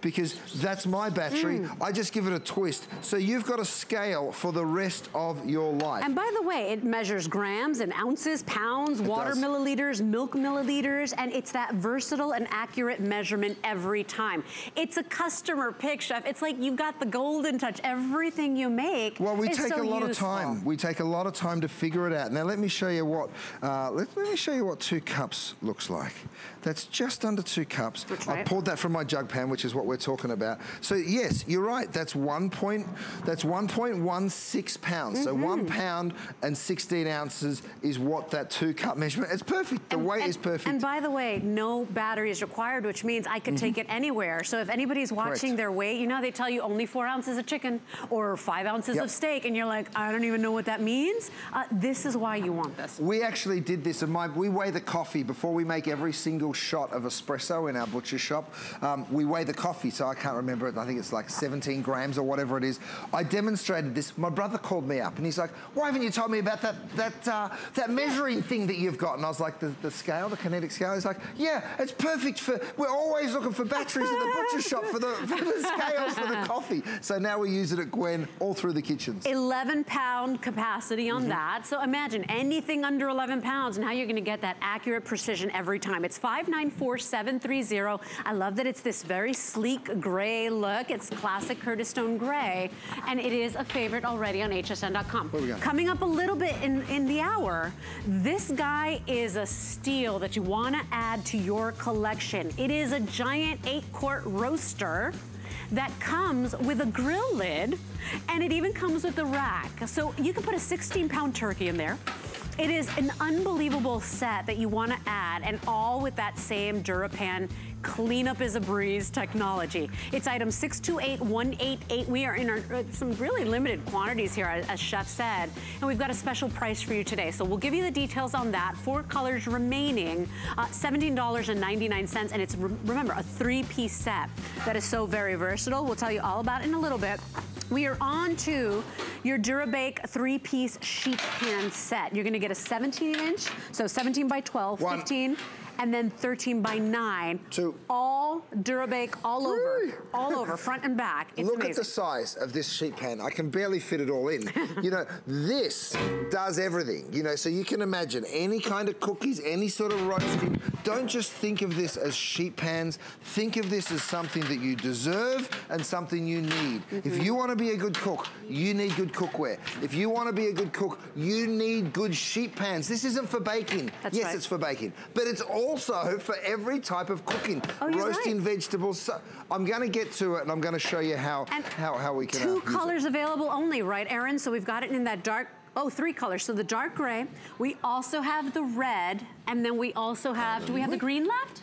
because that's my battery. Mm. I just give it a twist. So you've got a scale for the rest of your life. And by the way, it measures grams and ounces, pounds, it water does. milliliters, milk milliliters, and it's that versatile and accurate measurement every time. It's a customer pick, Chef. It's like you've got the golden touch. Everything you make Well, we take so a lot useful. of time. We take a lot of time to figure it out. Now, let me show you what, uh, let, let me show you what two cups looks like. That's just under two cups. I poured that from my jug pan, which is what we're talking about. So yes, you're right. That's one point. That's 1.16 pounds. Mm -hmm. So one mm-hmm. and 16 ounces is what that two cup measurement. It's perfect. The and, weight and, is perfect. And by the way, no battery is required, which means I can mm -hmm. take it anywhere. So if anybody's watching Correct. their weight, you know they tell you only four ounces of chicken or five ounces yep. of steak, and you're like, I don't even know what that means. Uh, this is why you want this. We actually did this, and my, we weigh the coffee before we make every single shot of espresso in our butcher shop. Um, we weigh the coffee, so I can't remember it. I think it's like 17 grams or whatever it is. I demonstrated this. My brother called me up and he's like, why haven't you told me about that that uh, that measuring thing that you've got? And I was like, the, the scale, the kinetic scale. He's like, yeah, it's perfect for, we're always looking for batteries at the butcher shop for the, for the scales for the coffee. So now we use it at Gwen all through the kitchens. 11 pound capacity on mm -hmm. that. So imagine anything under 11 pounds and how you're gonna get that accurate precision every time. It's 594730. I love that it's this very sleek gray look. It's classic Curtis Stone gray, and it is a favorite already on hsn.com. Coming up a little bit in, in the hour, this guy is a steal that you wanna add to your collection. It is a giant eight quart roaster that comes with a grill lid and it even comes with a rack. So you can put a 16 pound turkey in there. It is an unbelievable set that you wanna add and all with that same DuraPan cleanup is a breeze technology. It's item 628188. We are in our, uh, some really limited quantities here, as Chef said, and we've got a special price for you today. So we'll give you the details on that. Four colors remaining, uh, $17.99, and it's, re remember, a three-piece set that is so very versatile. We'll tell you all about it in a little bit. We are on to your DuraBake three-piece sheet pan set. You're gonna get a 17 inch, so 17 by 12, One. 15, and then 13 by 9. Two. All Durabake all Three. over. All over, front and back. It's Look amazing. at the size of this sheet pan. I can barely fit it all in. you know, this does everything. You know, so you can imagine any kind of cookies, any sort of roasting. Don't just think of this as sheet pans. Think of this as something that you deserve and something you need. Mm -hmm. If mm-hmm. you want to be a good cook, you need good cookware. If you want to be a good cook, you need good sheet pans. This isn't for baking. That's yes, right. it's for baking, but it's all also for every type of cooking. Oh, Roasting right. vegetables. So I'm going to get to it and I'm going to show you how, how, how we can uh, Two colors it. available only, right, Erin? So we've got it in that dark Oh, three colors. So the dark gray. We also have the red, and then we also have, do we have the green left?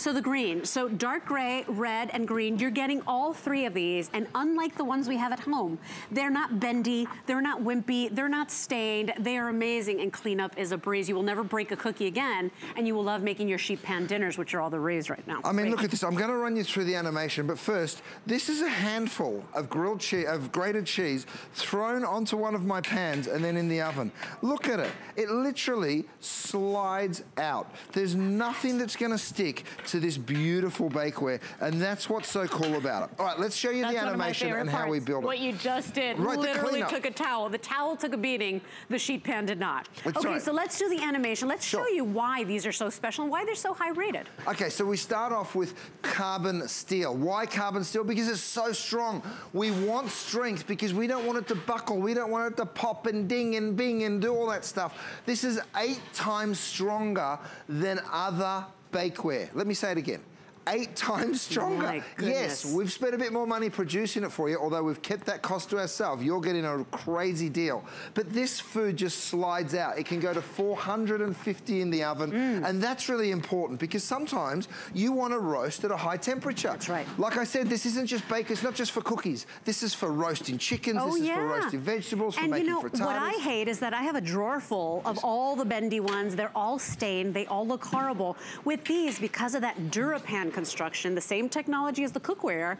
So the green, so dark gray, red, and green, you're getting all three of these, and unlike the ones we have at home, they're not bendy, they're not wimpy, they're not stained, they are amazing, and cleanup is a breeze. You will never break a cookie again, and you will love making your sheet pan dinners, which are all the rage right now. I mean, Great. look at this. I'm gonna run you through the animation, but first, this is a handful of grilled cheese, of grated cheese, thrown onto one of my pans and then in the oven. Look at it. It literally slides out. There's nothing that's gonna stick to this beautiful bakeware, and that's what's so cool about it. All right, let's show you that's the animation and parts. how we build it. What you just did, right, literally took a towel. The towel took a beating, the sheet pan did not. That's okay, right. so let's do the animation. Let's sure. show you why these are so special and why they're so high rated. Okay, so we start off with carbon steel. Why carbon steel? Because it's so strong. We want strength because we don't want it to buckle. We don't want it to pop and ding and bing and do all that stuff. This is eight times stronger than other bakeware. Let me say it again eight times stronger. Yes, we've spent a bit more money producing it for you, although we've kept that cost to ourselves. You're getting a crazy deal. But this food just slides out. It can go to 450 in the oven, mm. and that's really important because sometimes you want to roast at a high temperature. That's right. Like I said, this isn't just bacon, it's not just for cookies. This is for roasting chickens, oh, this yeah. is for roasting vegetables, and for making you know, frittatas. what I hate is that I have a drawer full of all the bendy ones. They're all stained. They all look horrible. With these, because of that DuraPan construction, the same technology as the cookware.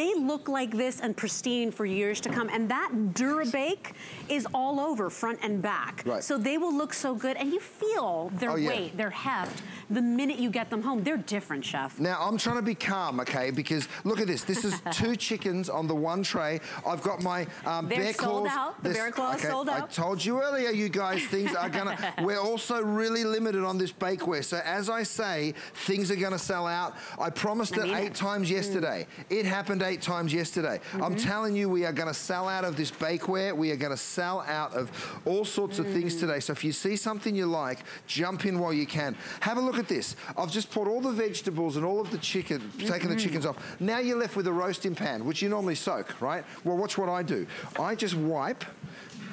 They look like this and pristine for years to come. And that Durabake is all over front and back. Right. So they will look so good and you feel their Oh, yeah. weight, their heft, the minute you get them home. They're different, chef. Now, I'm trying to be calm, okay? Because look at this. This is two chickens on the one tray. I've got my um, They're bear sold claws. out. The This- bear claws okay, sold I told you earlier, you guys, things are gonna, we're also really limited on this bakeware. So as I say, things are gonna sell out. I promised I it eight it. times yesterday. It happened eight times yesterday. I'm Mm-hmm. telling you, we are gonna sell out of this bakeware. We are gonna sell out of all sorts of Mm. things today. So if you see something you like, jump in while you can. Have a look at this. I've just poured all the vegetables and all of the chicken, taken Mm-hmm. the chickens off. Now you're left with a roasting pan, which you normally soak, right? Well, watch what I do. I just wipe.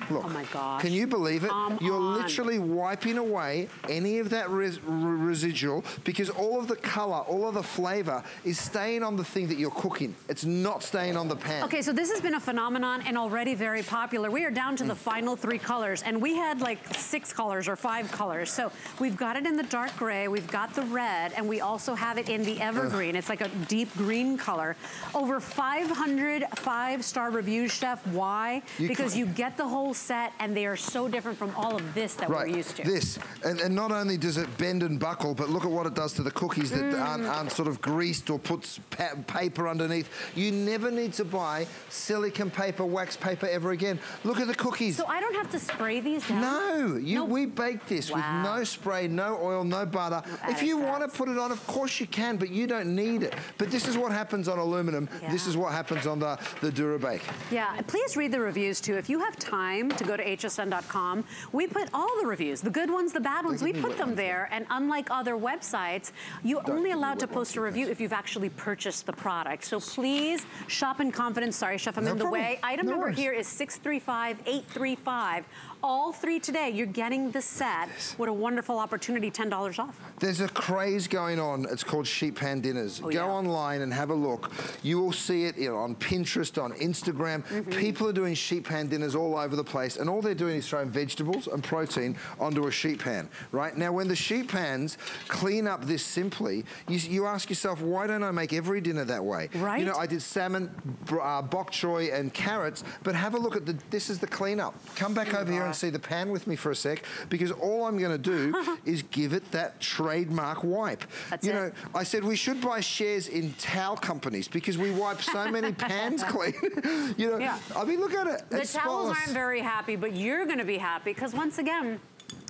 Look, Oh my gosh. can you believe it? Come You're on. literally wiping away any of that res- residual because all of the color, all of the flavor is staying on the thing that you're cooking. It's not staying on the pan. Okay, so this has been a phenomenon and already very popular. We are down to the mm. final three colors, and we had like six colors or five colors. So we've got it in the dark gray, we've got the red, and we also have it in the evergreen. It's like a deep green color. Over 500 five-star reviews, Chef. Why? You because you get the whole set, and they are so different from all of this that Right, we're used to. this. And, and not only does it bend and buckle, but look at what it does to the cookies that Mm. aren't, aren't sort of greased or puts pa- paper underneath. You never need to buy silicon paper, wax paper ever again. Look at the cookies. So I don't have to spray these down? No, you, Nope. we bake this Wow. with no spray, no oil, no butter. No if you want to put it on, of course you can, but you don't need it. But this is what happens on aluminum. This is what happens on the, the Durabake. Yeah, please read the reviews too. If you have time to go to hsn.com, we put all the reviews, the good ones, the bad ones, we put them there. And unlike other websites, you're only allowed to post a review if you've actually purchased the product. So please shop in confidence. Sorry, Chef, I'm No in the problem. way. Item No number worries. here is 635835. All three today, you're getting the set. What a wonderful opportunity, $10 off. There's a craze going on. It's called sheet pan dinners. Oh, Go yeah. online and have a look. You will see it you know, on Pinterest, on Instagram. Mm-hmm. People are doing sheet pan dinners all over the place, and all they're doing is throwing vegetables and protein onto a sheet pan. Right now, when the sheet pans clean up this simply, you, you ask yourself, why don't I make every dinner that way? Right. You know, I did salmon, uh, bok choy, and carrots, but have a look at the. This is the cleanup. Come back over here and see the pan with me for a sec, because all I'm going to do is give it that trademark wipe. That's you it. know, I said we should buy shares in towel companies because we wipe so many pans clean. you know, Yeah. I mean, look at it. The it's towels spotless. aren't very happy, but you're gonna be happy because once again,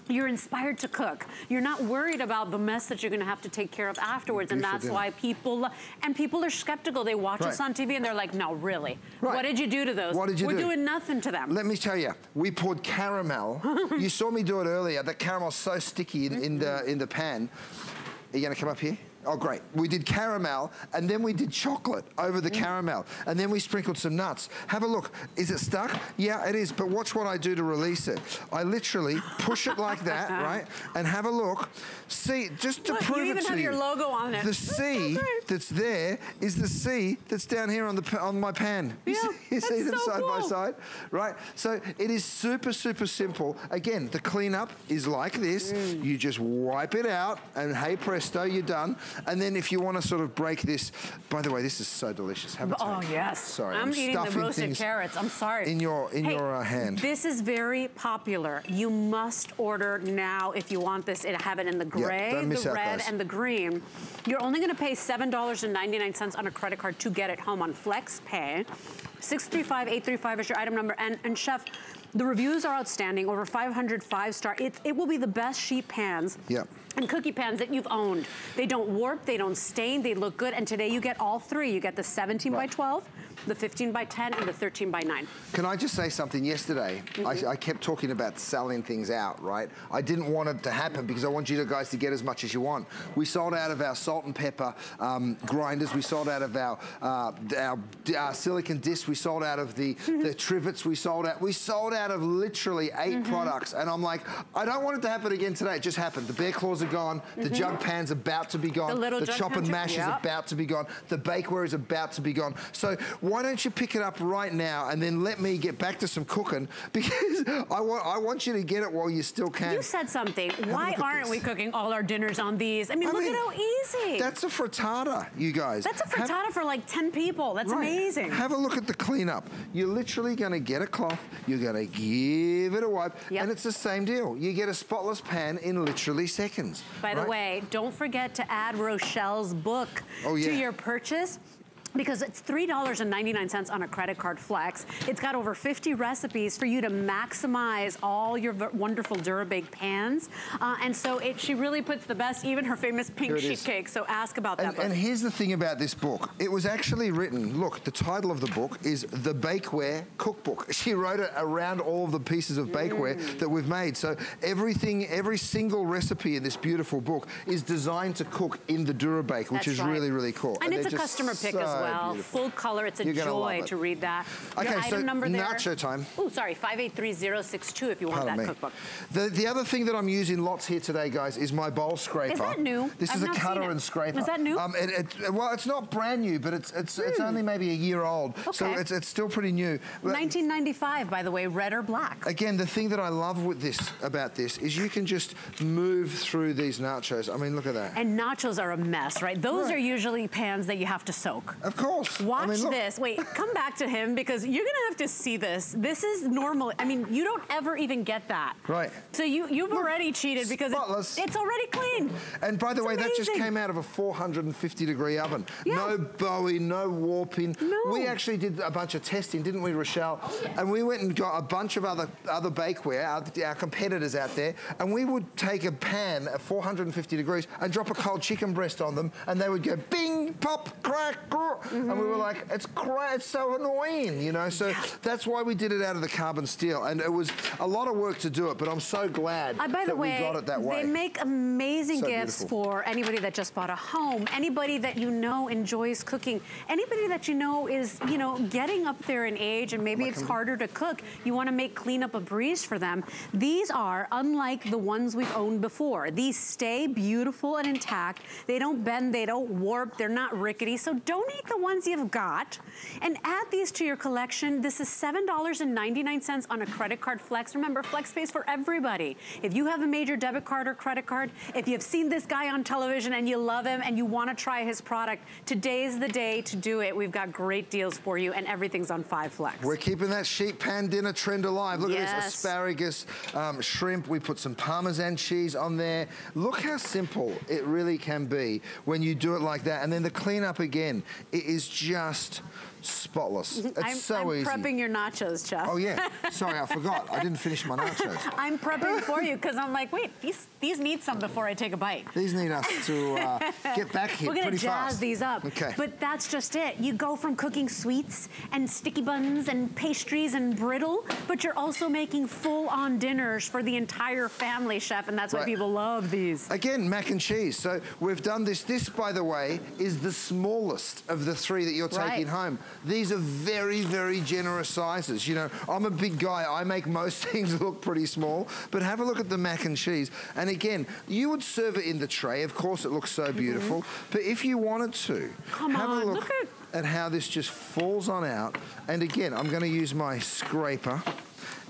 you're inspired to cook. You're not worried about the mess that you're gonna have to take care of afterwards, and that's why people and people are skeptical. They watch us on TV and they're like, "No, really? Right. What did you do to those? What did you We're do?" doing nothing to them." Let me tell you, we poured caramel. you saw me do it earlier. The caramel's so sticky in, in the mm-hmm. in the pan. Are you going to come up here? Oh, great. We did caramel, and then we did chocolate over the caramel, and then we sprinkled some nuts. Have a look. Is it stuck? Yeah, it is, but watch what I do to release it. I literally push it like that, right? And have a look. See, just to Look, prove it to have you. your logo on it. The so C that's there is the C that's down here on the on my pan. Yeah, You see, you see them so side by side, right? So it is super, super simple. Again, the cleanup is like this. Mm. You just wipe it out, and hey presto, you're done. And then if you want to sort of break this, by the way, this is so delicious. Have a Oh yes. Sorry, I'm, I'm eating the roasted carrots. I'm sorry. in your- in Hey, your, uh, hand. This is very popular. You must order now if you want this. It have it in the gray, the red, guys. and the green. You're only going to pay seven dollars and ninety nine cents on a credit card to get it home on Flex Pay. Six three five eight three five is your item number. And and chef. The reviews are outstanding, over 500 five-star. It, it will be the best sheet pans Yep. And cookie pans that you've owned. They don't warp, they don't stain, they look good. And today you get all three. You get the 17 by 12, the 15 by 10, and the 13 by 9. Can I just say something? Yesterday, I, I kept talking about selling things out, right? I didn't want it to happen because I want you guys to get as much as you want. We sold out of our salt and pepper um, grinders. We sold out of our, uh, our, our silicon discs. We sold out of the, the trivets. We sold out. We sold out of literally 8 Mm-hmm. products, and I'm like, I don't want it to happen again today. It just happened. The bear claws are gone. The jug pan's about to be gone. Mm-hmm. The little jug chop and mash is about to be gone. The bakeware is about to be gone. So why don't you pick it up right now and then let me get back to some cooking because I want I want you to get it while you still can. You said something. Why aren't this. we cooking all our dinners on these? I mean, I look mean, at how easy. That's a frittata, you guys. That's a Have- frittata for like 10 people. That's Right. amazing. Have a look at the cleanup. You're literally going to get a cloth, you're going to give it a wipe, Yep. and it's the same deal. You get a spotless pan in literally seconds. By the right? way, don't forget to add Rochelle's book Oh, yeah. to your purchase. Because it's $3.99 on a credit card flex. It's got over 50 recipes for you to maximize all your wonderful Durabake pans. Uh, and so it, she really puts the best, even her famous pink sheet is. cake. So ask about And, that book. and here's the thing about this book. It was actually written, look, the title of the book is The Bakeware Cookbook. She wrote it around all of the pieces of bakeware Mm. that we've made. So everything, every single recipe in this beautiful book is designed to cook in the Durabake, which That's is right. really, really cool. And, it's a customer pick as so well. beautiful. Full color. It's a You're joy it. to read that. Okay, Your so item number there. nacho time. Oh, sorry, 583062 if you want Pardon that me. cookbook. The, the other thing that I'm using lots here today, guys, is my bowl scraper. Is that new? This I've is a cutter and scraper. Is that new? Um, it, it, well, it's not brand new, but it's it's it's only maybe a year old, so Hmm. It's it's still pretty new. 1995, by the way, red or black. Again, the thing that I love with this about this is you can just move through these nachos. I mean, look at that. And nachos are a mess, right? Those Right. are usually pans that you have to soak. Of course. Watch I mean, this. Wait, come back to him because you're gonna have to see this. This is normal. I mean, you don't ever even get that. Right. So you you've already cheated because it- it's already clean. And by the It's way, that just came out of a 450 degree oven. Yeah. No bowing, no warping. No. We actually did a bunch of testing, didn't we, Rochelle? And we went and got a bunch of other other bakeware, our, our competitors out there, and we would take a pan at 450 degrees and drop a cold chicken breast on them, and they would go bing, pop, crack, grr. and we were like, it's cra- it's so annoying, you know. So that's why we did it out of the carbon steel, and it was a lot of work to do it, but I'm so glad Uh, by the that way, we got it that way. they make amazing So gifts beautiful. for anybody that just bought a home, anybody that you know enjoys cooking, anybody that you know is, you know, getting up there in age and maybe it's harder to cook. You want to make cleanup a breeze for them. These are unlike the ones we've owned before. These stay beautiful and intact. They don't bend, they don't warp, they're not rickety. So donate the ones you've got and add these to your collection. This is $7.99 on a credit card flex. Remember, flex pays for everybody. If you have a major debit card or credit card, if you've seen this guy on television and you love him and you want to try his product, today's the day to do it. We've got great deals for you and everything's on 5 Flex. We're keeping that sheet pan dinner trend alive. Look at this asparagus, um, shrimp. We put some Parmesan cheese on there. Look how simple it really can be when you do it like that. And then the cleanup again, it is just spotless. It's I'm, so I'm easy. prepping your nachos, Chef. Oh yeah, sorry, I forgot. I didn't finish my nachos. I'm prepping for you because I'm like, wait, these these need some before I take a bite. These need us to uh, get back here We're gonna pretty jazz fast. these up. Okay. But that's just it. You go from cooking sweets and sticky buns and pastries and brittle, but you're also making full-on dinners for the entire family, chef, and that's why people love these. Again, mac and cheese. So we've done this. This, by the way, is the smallest of the three that you're taking Right. home. These are very, very generous sizes. You know, I'm a big guy. I make most things look pretty small, but have a look at the mac and cheese. And again, you would serve it in the tray. Of course, it looks so beautiful. But if you wanted to, Mm-hmm. Come have a on, look, look at- at how this just falls on out. And again, I'm going to use my scraper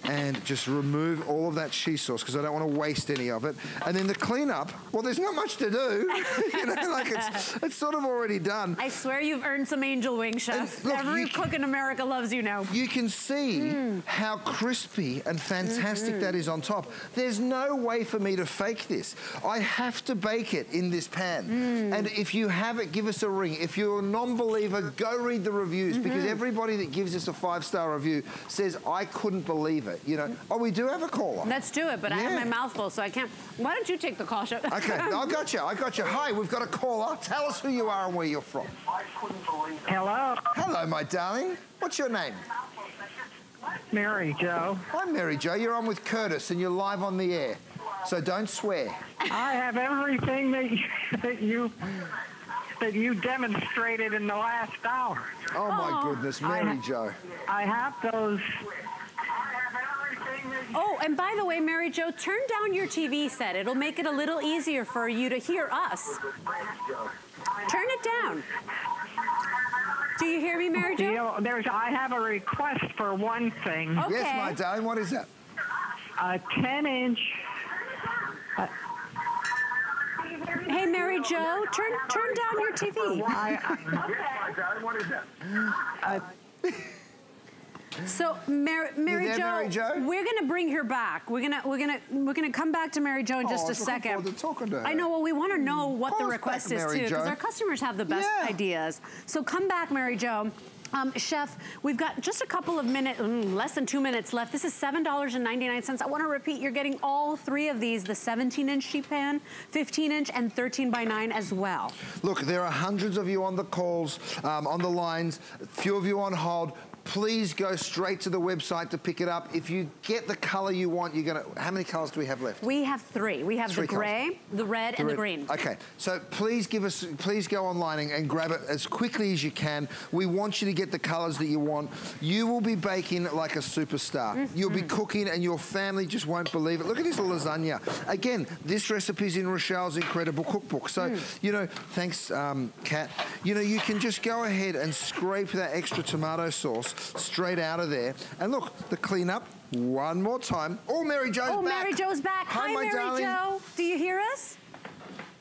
and just remove all of that cheese sauce because I don't want to waste any of it. And then the cleanup, well, there's not much to do. you know, like it's, it's sort of already done. I swear you've earned some angel wings, chef. Look, Every cook in America loves you now. You can see mm. how crispy and fantastic that is on top. There's no way for me to fake this. I have to bake it in this pan. Mm. And if you have it, give us a ring. If you're a non-believer, go read the reviews because mm-hmm. everybody that gives us a five-star review says, I couldn't believe it. You know, oh, we do have a caller. Let's do it, but I have my mouth full, so I can't. Why don't you take the call, chef? Okay, I got you. I got you. Hi, we've got a caller. Tell us who you are and where you're from. Hello, Hello, my darling. What's your name? Mary Jo. I'm Mary Jo. You're on with Curtis and you're live on the air. So don't swear. I have everything that you, that you that you demonstrated in the last hour. Oh my Oh. goodness, Mary ha- Jo. I have those. I have everything Oh, and by the way, Mary Jo, turn down your TV set. It'll make it a little easier for you to hear us. Turn it down. Do you hear me, Mary Jo? You know, there's, I have a request for one thing. Okay. Yes, my darling, what is that? A 10 inch. Hey, Mary Jo, turn turn down your TV. I, So, Mary, Mary Jo, Mary Jo? we're gonna bring her back. We're gonna we're gonna we're gonna come back to Mary Jo in Oh, just a second. to talking to her. I know. Well, we want to know what the Call us request back, is Mary too, because our customers have the best Yeah. ideas. So come back, Mary Jo. Um, Chef, we've got just a couple of minutes, mm, less than two minutes left. This is $7.99. I want to repeat, you're getting all three of these, the 17-inch sheet pan, 15-inch, and 13 by 9 as well. Look, there are hundreds of you on the calls, um, on the lines, a few of you on hold. Please go straight to the website to pick it up. If you get the color you want, you're gonna, how many colors do we have left? We have three. We have Three the gray, the red, and the green. Okay, so please give us, please go online and, and grab it as quickly as you can. We want you to get the colors that you want. You will be baking like a superstar. Mm-hmm. You'll be cooking and your family just won't believe it. Look at this lasagna. Again, this recipe's in Rochelle's incredible cookbook. So, Mm. you know, thanks, um, Kat. You know, you can just go ahead and scrape that extra tomato sauce straight out of there. And look, the cleanup, one more time. Oh, Mary Jo's Oh, back. Mary Jo's back. Hi, Hi, Mary darling. Jo. Do you hear us?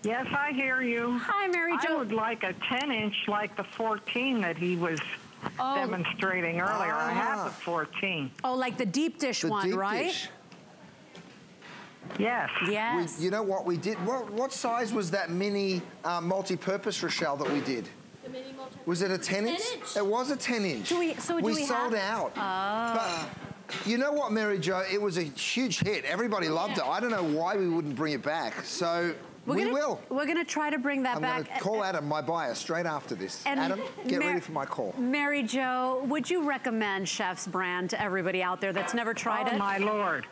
yes, I hear you. Hi, Mary Jo. I Jo. would like a 10 inch like the 14 that he was Oh. demonstrating earlier. I have Ah. the 14. Oh, like the deep dish The one, deep right? dish. Yes. We, Yes. you know what we did? What, what size was that mini uh, multi-purpose Rochelle that we did? The mini Was it a 10 inch? 10 inch. It was a 10 inch. Do we- so do we sold have- out. Oh. But you know what, Mary Jo? It was a huge hit. Everybody loved it. I don't know why we wouldn't bring it back. So We're we gonna, will. We're going to try to bring that I'm back. going to call Adam, my buyer, straight after this. And Adam, get Mar- ready for my call. Mary Jo, would you recommend Chef's brand to everybody out there that's never tried oh, it? my Lord.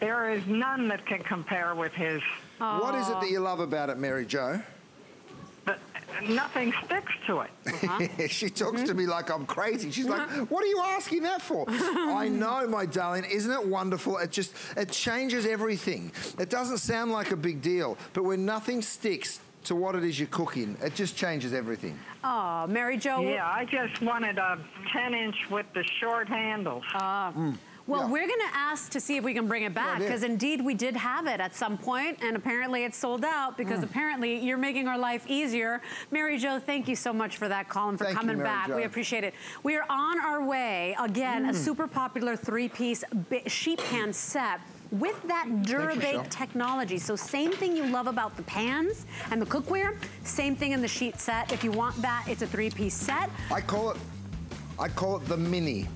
There is none that can compare with his. What is it that you love about it, Mary Jo? But nothing sticks to it. Uh-huh. she talks Mm-hmm. to me mm-hmm. like I'm crazy. She's like, uh-huh. "What are you asking that for?" I know, my darling. Isn't it wonderful? It just it changes everything. It doesn't sound like a big deal, but when nothing sticks to what it is you're cooking, it just changes everything. Oh, Mary Jo. Yeah, I just wanted a 10 inch with the short handles. Ah. Mm. Well, Yeah. we're going to ask to see if we can bring it back because indeed we did have it at some point, and apparently it's sold out Mm. because apparently you're making our life easier. Mary Jo, thank you so much for that call and for Thank coming Mary back. Jo. We appreciate it. We are on our way again, Mm. a super popular three-piece sheet pan set. With that Durabake technology. So same thing you love about the pans and the cookware, same thing in the sheet set. If you want that, it's a three-piece set. I call it, I call it the mini.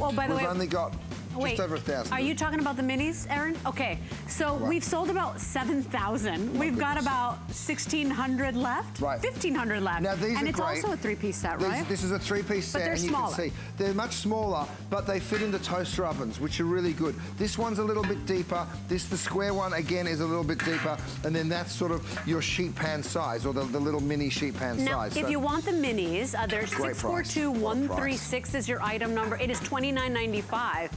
Oh, by the We've way, only got Wait, just over a thousand. Are you talking about the minis, Erin? Okay, so Right. we've sold about 7,000. We've got about 1,600 left. Right. 1,500 left. Now these and are it's great. also a three-piece set, These- right? This is a three-piece set. But they're and you smaller. can see they're much smaller, but they fit into toaster ovens, which are really good. This one's a little bit deeper. This, the square one, again, is a little bit deeper, and then that's sort of your sheet pan size, or the, the little mini sheet pan now, size. if So- you want the minis, uh, there's Great price. 642136 is your item number. It is $29.95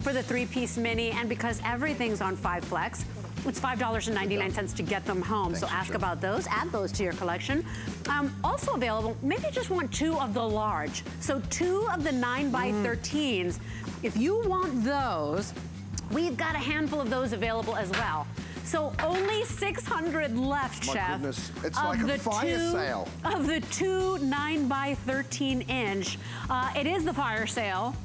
for the three-piece mini, and because everything's on Five Flex, it's $5.99 to get them home. so ask Michelle. about those, add those to your collection. Um, also available, maybe you just want two of the large. So two of the 9 by Mm. 13s. If you want those, we've got a handful of those available as well. So only 600 left, chef. My Chef. goodness, it's of like a the fire two- sale. Of the two 9 by 13 inch. Uh, it is the fire sale.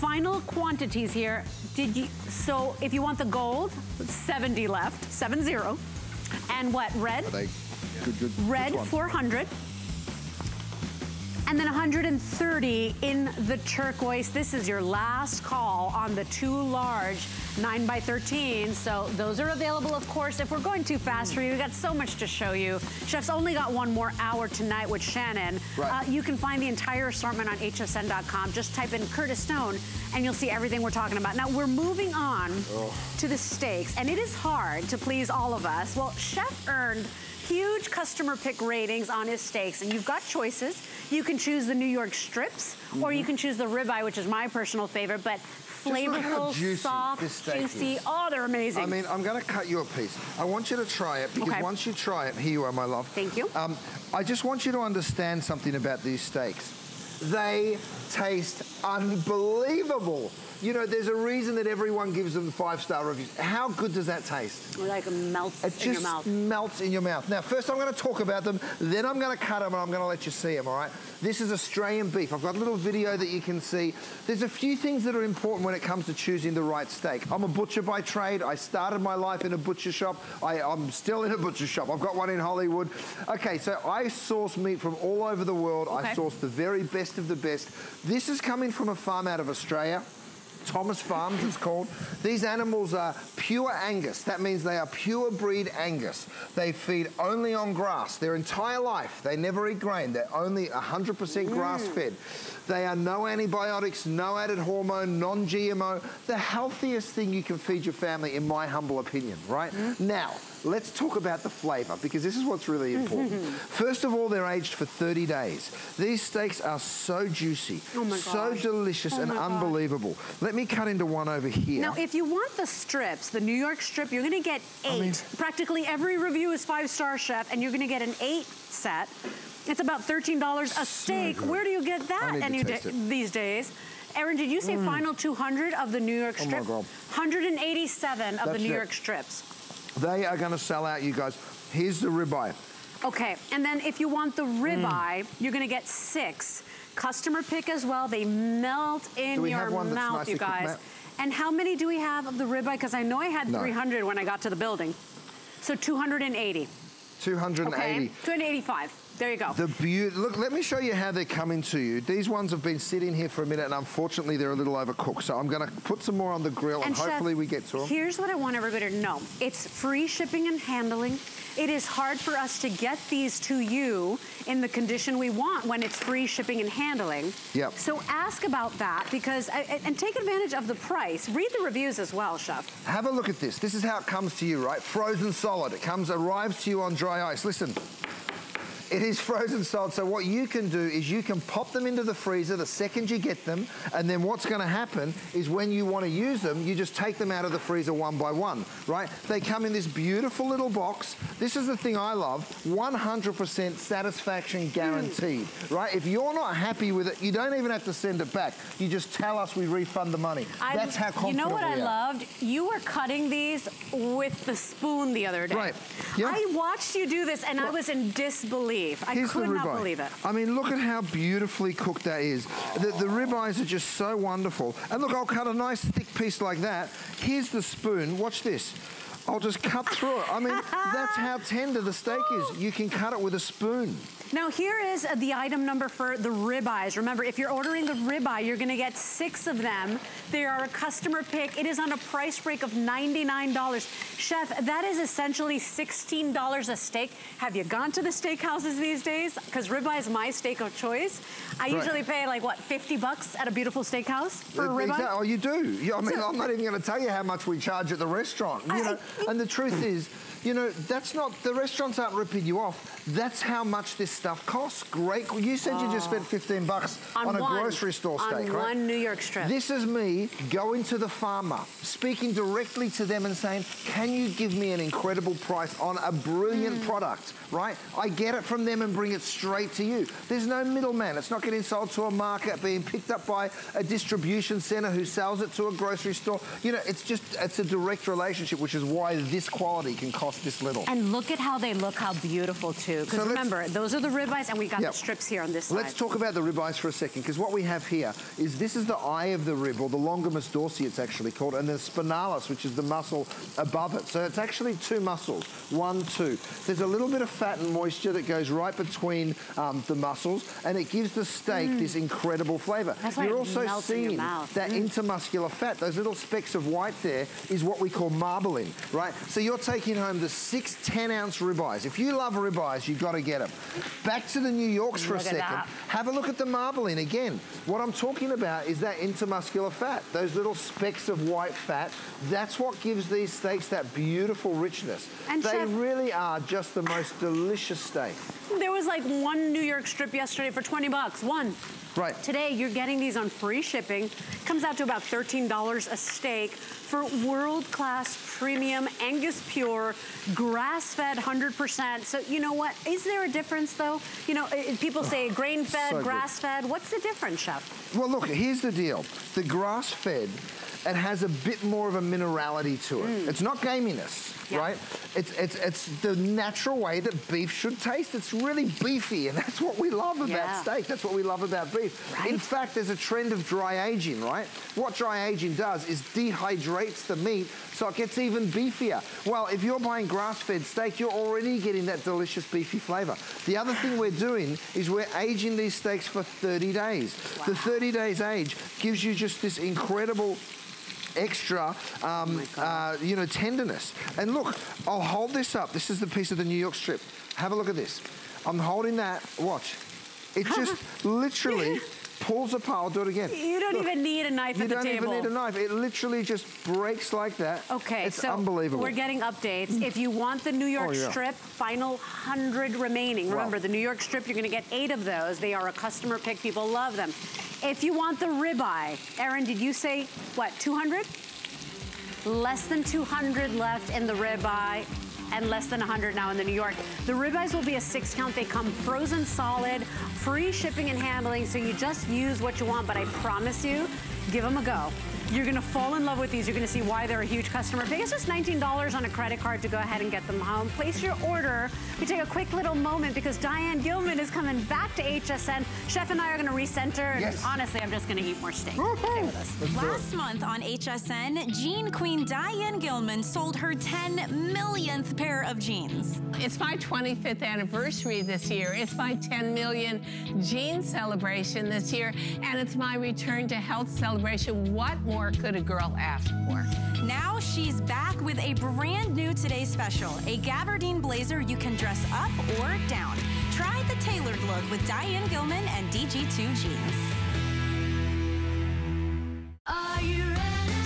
Final quantities here. Did you, so if you want the gold, 70 left, 70. And what, red? Good, good, Red, 400. And then 130 in the turquoise. This is your last call on the two large 9 by 13 So those are available, of course. If we're going too fast for you, we've got so much to show you. Chef's only got one more hour tonight with Shannon. Right. Uh, you can find the entire assortment on hsn.com. Just type in Curtis Stone and you'll see everything we're talking about. Now, we're moving on to the steaks, and it is hard to please all of us. Well, Chef earned huge customer pick ratings on his steaks, and you've got choices. You can choose the New York strips, or you can choose the ribeye, which is my personal favorite, but flavorful, juicy soft, juicy. is. Oh, they're amazing. I mean, I'm going to cut you a piece. I want you to try it because Okay. once you try it, here you are, my love. Thank you. Um, I just want you to understand something about these steaks. They taste unbelievable. You know, there's a reason that everyone gives them five-star reviews. How good does that taste? like melts It in just your mouth. melts in your mouth. Now, first I'm going to talk about them, then I'm going to cut them and I'm going to let you see them, all right? This is Australian beef. I've got a little video that you can see. There's a few things that are important when it comes to choosing the right steak. I'm a butcher by trade. I started my life in a butcher shop. I, I'm still in a butcher shop. I've got one in Hollywood. Okay, so I source meat from all over the world. I source the very best of the best. This is coming from a farm out of Australia. Thomas Farms, it's called. These animals are pure Angus. That means they are pure breed Angus. They feed only on grass their entire life. They never eat grain. They're only 100% grass mm. fed. They are no antibiotics, no added hormone, non GMO. The healthiest thing you can feed your family, in my humble opinion, right? Mm. Now, let's talk about the flavor because this is what's really important. First of all, they're aged for 30 days. These steaks are so juicy, Oh so gosh. delicious Oh and my God. unbelievable. Let me cut into one over here. Now, if you want the strips, the New York strip, you're gonna get eight. mean- Practically every review is five star chef, and you're gonna get an eight set. It's about $13 a steak. good. Where do you get that any day. Mm. these days? Erin, did you say final 200 of the New York Oh my strip? God. 187 of the New it. York strips. They are going to sell out, you guys. Here's the ribeye. Okay, and then if you want the Mm. ribeye, you're gonna get six. Customer pick as well. They melt in your have one that's mouth, you guys. And how many do we have of the ribeye? Because I know I had No. 300 when I got to the building. So 280. 280. Okay, 285. There you go. The beauty. Look, let me show you how they're coming to you. These ones have been sitting here for a minute, and unfortunately, they're a little overcooked. So I'm going to put some more on the grill, and, Chef, hopefully, we get to them. Here's what I want everybody to know. It's free shipping and handling. It is hard for us to get these to you in the condition we want when it's free shipping and handling. Yep. So ask about that because, and and take advantage of the price. Read the reviews as well, Chef. Have a look at this. This is how it comes to you, right? Frozen solid. It comes, arrives to you on dry ice. Listen. It is frozen solid, so what you can do is you can pop them into the freezer the second you get them, and then what's gonna happen is when you wanna use them, you just take them out of the freezer one by one, right? They come in this beautiful little box. This is the thing I love, 100% satisfaction guaranteed, mm. right? If you're not happy with it, you don't even have to send it back. You just tell us we refund the money. I- That's how confident You know what I loved? You were cutting these with the spoon the other day. Right. Yeah. I watched you do this and I was in disbelief. I Here's could the not believe it. I mean, look at how beautifully cooked that is. The, the ribeyes are just so wonderful. And look, I'll cut a nice thick piece like that. Here's the spoon. Watch this. I'll just cut through it. I mean, that's how tender the steak is. You can cut it with a spoon. Now here is the item number for the ribeyes. Remember, if you're ordering the ribeye, you're gonna get six of them. They are a customer pick. It is on a price break of $99. Chef, that is essentially $16 a steak. Have you gone to the steakhouses these days? Because ribeye is my steak of choice. I Right. usually pay like, what, 50 bucks at a beautiful steakhouse for a Uh, ribeye? exact- Oh, you do. I mean, So- I'm not even going to tell you how much we charge at the restaurant. You I- know, and the truth is, you know, that's not the restaurants aren't ripping you off. That's how much this stuff costs. Great. You said you just spent 15 bucks On on, a one. grocery store On steak, right? one New York strip. This is me going to the farmer, speaking directly to them and saying, "Can you give me an incredible price on a brilliant Mm. product?" Right? I get it from them and bring it straight to you. There's no middleman. It's not getting sold to a market, being picked up by a distribution center who sells it to a grocery store. You know, it's just it's a direct relationship, which is why this quality can cost this little. And look at how they look, how beautiful too. Because So remember, those are the ribeyes and we got Yep. the strips here on this side. Let's talk about the ribeyes for a second, because what we have here is this is the eye of the rib, or the longissimus dorsi it's actually called, and the spinalis, which is the muscle above it. So it's actually two muscles, one, two. There's a little bit of fat and moisture that goes right between um, the muscles, and it gives the steak this incredible flavor. Mm. That's You're also melts in your seeing mouth. Mm. that intermuscular fat, those little specks of white there, is what we call marbling, right? So you're taking home the six 10 ounce ribeyes. If you love ribeyes, you've got to get them. Back to the New Yorks for Look a second. Have a look at the marbling again. What I'm talking about is that intermuscular fat, those little specks of white fat. That's what gives these steaks that beautiful richness. And they Chef- really are just the most delicious steak. There was like one New York strip yesterday for 20 bucks, one. Right. Today, you're getting these on free shipping. Comes out to about $13 a steak for world-class premium Angus pure, grass-fed 100%. So you know what? Is there a difference though? You know, people say grain-fed, so grass-fed. What's the difference, Chef? Well, look, here's the deal. The grass-fed, it has a bit more of a minerality to it. Mm. It's not gaminess yeah. right? It's, it's, it's the natural way that beef should taste. It's really beefy, and that's what we love about yeah. steak. That's what we love about beef. Right? In fact, there's a trend of dry aging, right? What dry aging does is dehydrates the meat so it gets even beefier. Well, if you're buying grass-fed steak, you're already getting that delicious beefy flavor. The other thing we're doing is we're aging these steaks for 30 days. Wow. The 30 days age gives you just this incredible extra, um, oh uh, you know, tenderness. And look, I'll hold this up. This is the piece of the New York strip. Have a look at this. I'm holding that. Watch. It just literally pulls apart. I'll do it again. You don't Look, even need a knife at the table. You don't even need a knife. It literally just breaks like that. Okay, it's so unbelievable. we're getting updates. If you want the New York oh, yeah. strip, final 100 remaining. Remember, the New York strip, you're going to get eight of those. They are a customer pick. People love them. If you want the ribeye, Erin, did you say, what, 200? Less than 200 left in the ribeye and less than 100 now in the New York. The ribeyes will be a six count. They come frozen solid, free shipping and handling, so you just use what you want, but I promise you, give them a go. You're gonna fall in love with these. You're gonna see why they're a huge customer. Pay us just $19 on a credit card to go ahead and get them home. Place your order. We take a quick little moment because Diane Gilman is coming back to HSN. Chef and I are gonna recenter. And yes. honestly, I'm just gonna eat more steak. Stay with us. Last month on HSN, Jean Queen Diane Gilman sold her 10 millionth pair of jeans. It's my 25th anniversary this year. It's my 10 million jean celebration this year. And it's my return to health celebration. What more more could a girl ask for? Now she's back with a brand new Today Special, a gabardine blazer you can dress up or down. Try the tailored look with Diane Gilman and DG2 jeans.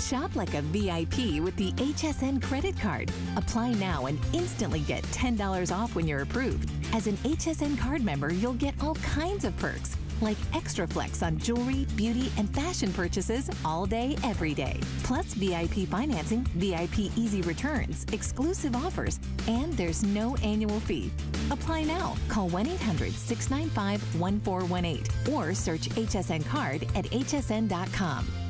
Shop like a VIP with the HSN credit card. Apply now and instantly get $10 off when you're approved. As an HSN card member, you'll get all kinds of perks like extra flex on jewelry, beauty, and fashion purchases all day, every day. Plus VIP financing, VIP easy returns, exclusive offers, and there's no annual fee. Apply now. Call 1 800 695 1418 or search HSN card at hsn.com.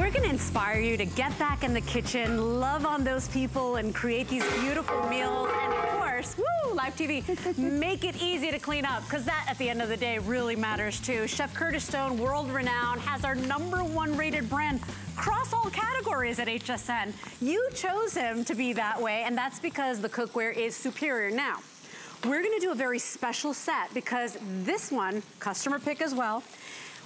We're gonna inspire you to get back in the kitchen, love on those people, and create these beautiful meals. And of course, woo, live TV, make it easy to clean up, because that, at the end of the day, really matters too. Chef Curtis Stone, world renowned, has our number one rated brand across all categories at HSN. You chose him to be that way, and that's because the cookware is superior. Now, we're gonna do a very special set because this one, customer pick as well,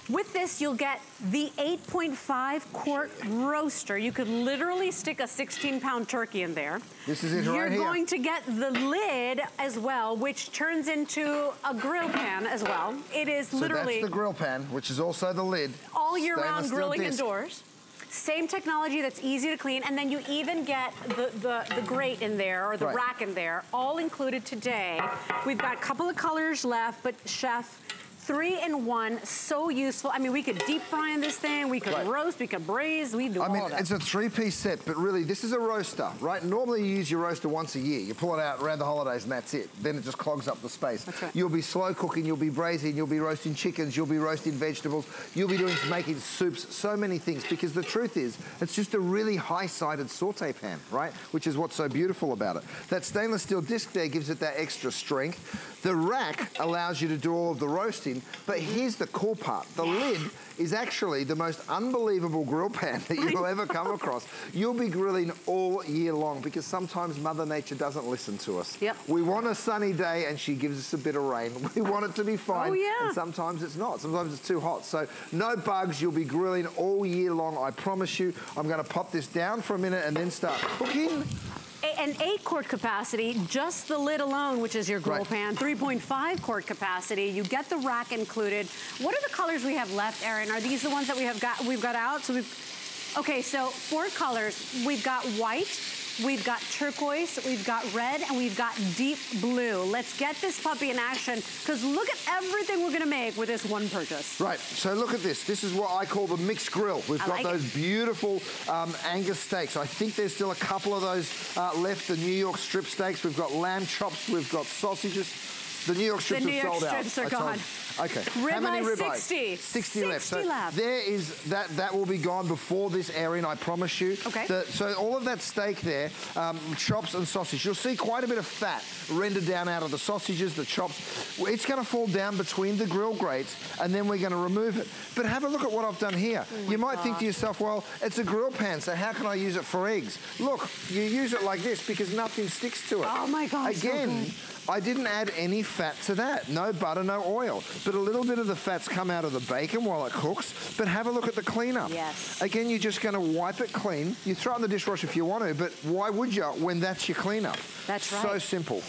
with this, you'll get the 8.5 quart roaster. You could literally stick a 16 pound turkey in there. This is it You're right going to get the lid as well, which turns into a grill pan as well. It is so literally- that's the grill pan, which is also the lid. All year round grilling disc. indoors. Same technology that's easy to clean, and then you even get the, the, the grate in there, or the right. rack in there, all included today. We've got a couple of colors left, but Chef, three in one, so useful. I mean, we could deep fry in this thing, we could Right. roast, we could braise, we do I all mean, that. it's a three-piece set, but really, this is a roaster, right? Normally, you use your roaster once a year. You pull it out around the holidays, and that's it. Then it just clogs up the space. Right. You'll be slow cooking, you'll be braising, you'll be roasting chickens, you'll be roasting vegetables, you'll be doing making soups, so many things. Because the truth is, it's just a really high-sided saute pan, right? Which is what's so beautiful about it. That stainless steel disc there gives it that extra strength. The rack allows you to do all of the roasting, but here's the cool part. The lid is actually the most unbelievable grill pan that you'll ever come across. You'll be grilling all year long because sometimes Mother Nature doesn't listen to us. Yep. We want a sunny day and she gives us a bit of rain. We want it to be oh, fine. Oh, yeah. And sometimes it's not. Sometimes it's too hot. So no bugs. You'll be grilling all year long. I promise you. I'm going to pop this down for a minute and then start cooking. An eight quart capacity, just the lid alone, which is your grill Right. pan, 3.5 quart capacity. You get the rack included. What are the colors we have left, Erin? Are these the ones that we have got we've got out? So we've okay, so four colors. We've got white, we've got turquoise, we've got red, and we've got deep blue. Let's get this puppy in action, because look at everything we're gonna make with this one purchase. Right, so look at this. This is what I call the mixed grill. We've I got like those beautiful um, Angus steaks. I think there's still a couple of those uh, left. The New York strip steaks. We've got lamb chops. We've got sausages. The New York strips New have York sold strips out. are gone. Okay. How many eye, rib eyes? 60. 60 left. So left. there is that. That will be gone before this airing. I promise you. Okay. The- so all of that steak there, um, chops and sausage. You'll see quite a bit of fat rendered down out of the sausages, the chops. It's going to fall down between the grill grates, and then we're going to remove it. But have a look at what I've done here. Oh you might think to yourself, well, it's a grill pan, so how can I use it for eggs? Look, you use it like this because nothing sticks to it. Oh my gosh, so Again. good. I didn't add any fat to that. No butter, no oil. But a little bit of the fats come out of the bacon while it cooks. But have a look at the cleanup. Yes. Again, you're just going to wipe it clean. You throw it in the dishwasher if you want to, but why would you when that's your cleanup? That's right. So simple.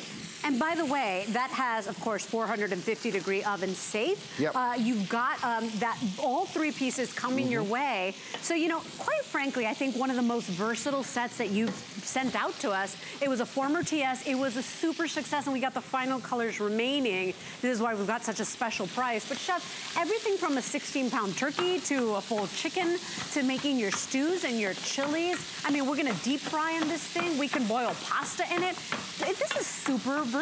And by the way, that has, of course, 450 degree oven safe. Yep. Uh, you've got um, that all three pieces coming your way. So, you know, quite frankly, I think one of the most versatile sets that you've sent out to us, it was a former TS, it was a super success, and we got the final colors remaining. This is why we've got such a special price. But Chef, everything from a 16 pound turkey to a full chicken to making your stews and your chilies. I mean, we're gonna deep fry in this thing. We can boil pasta in it. It- This is super versatile.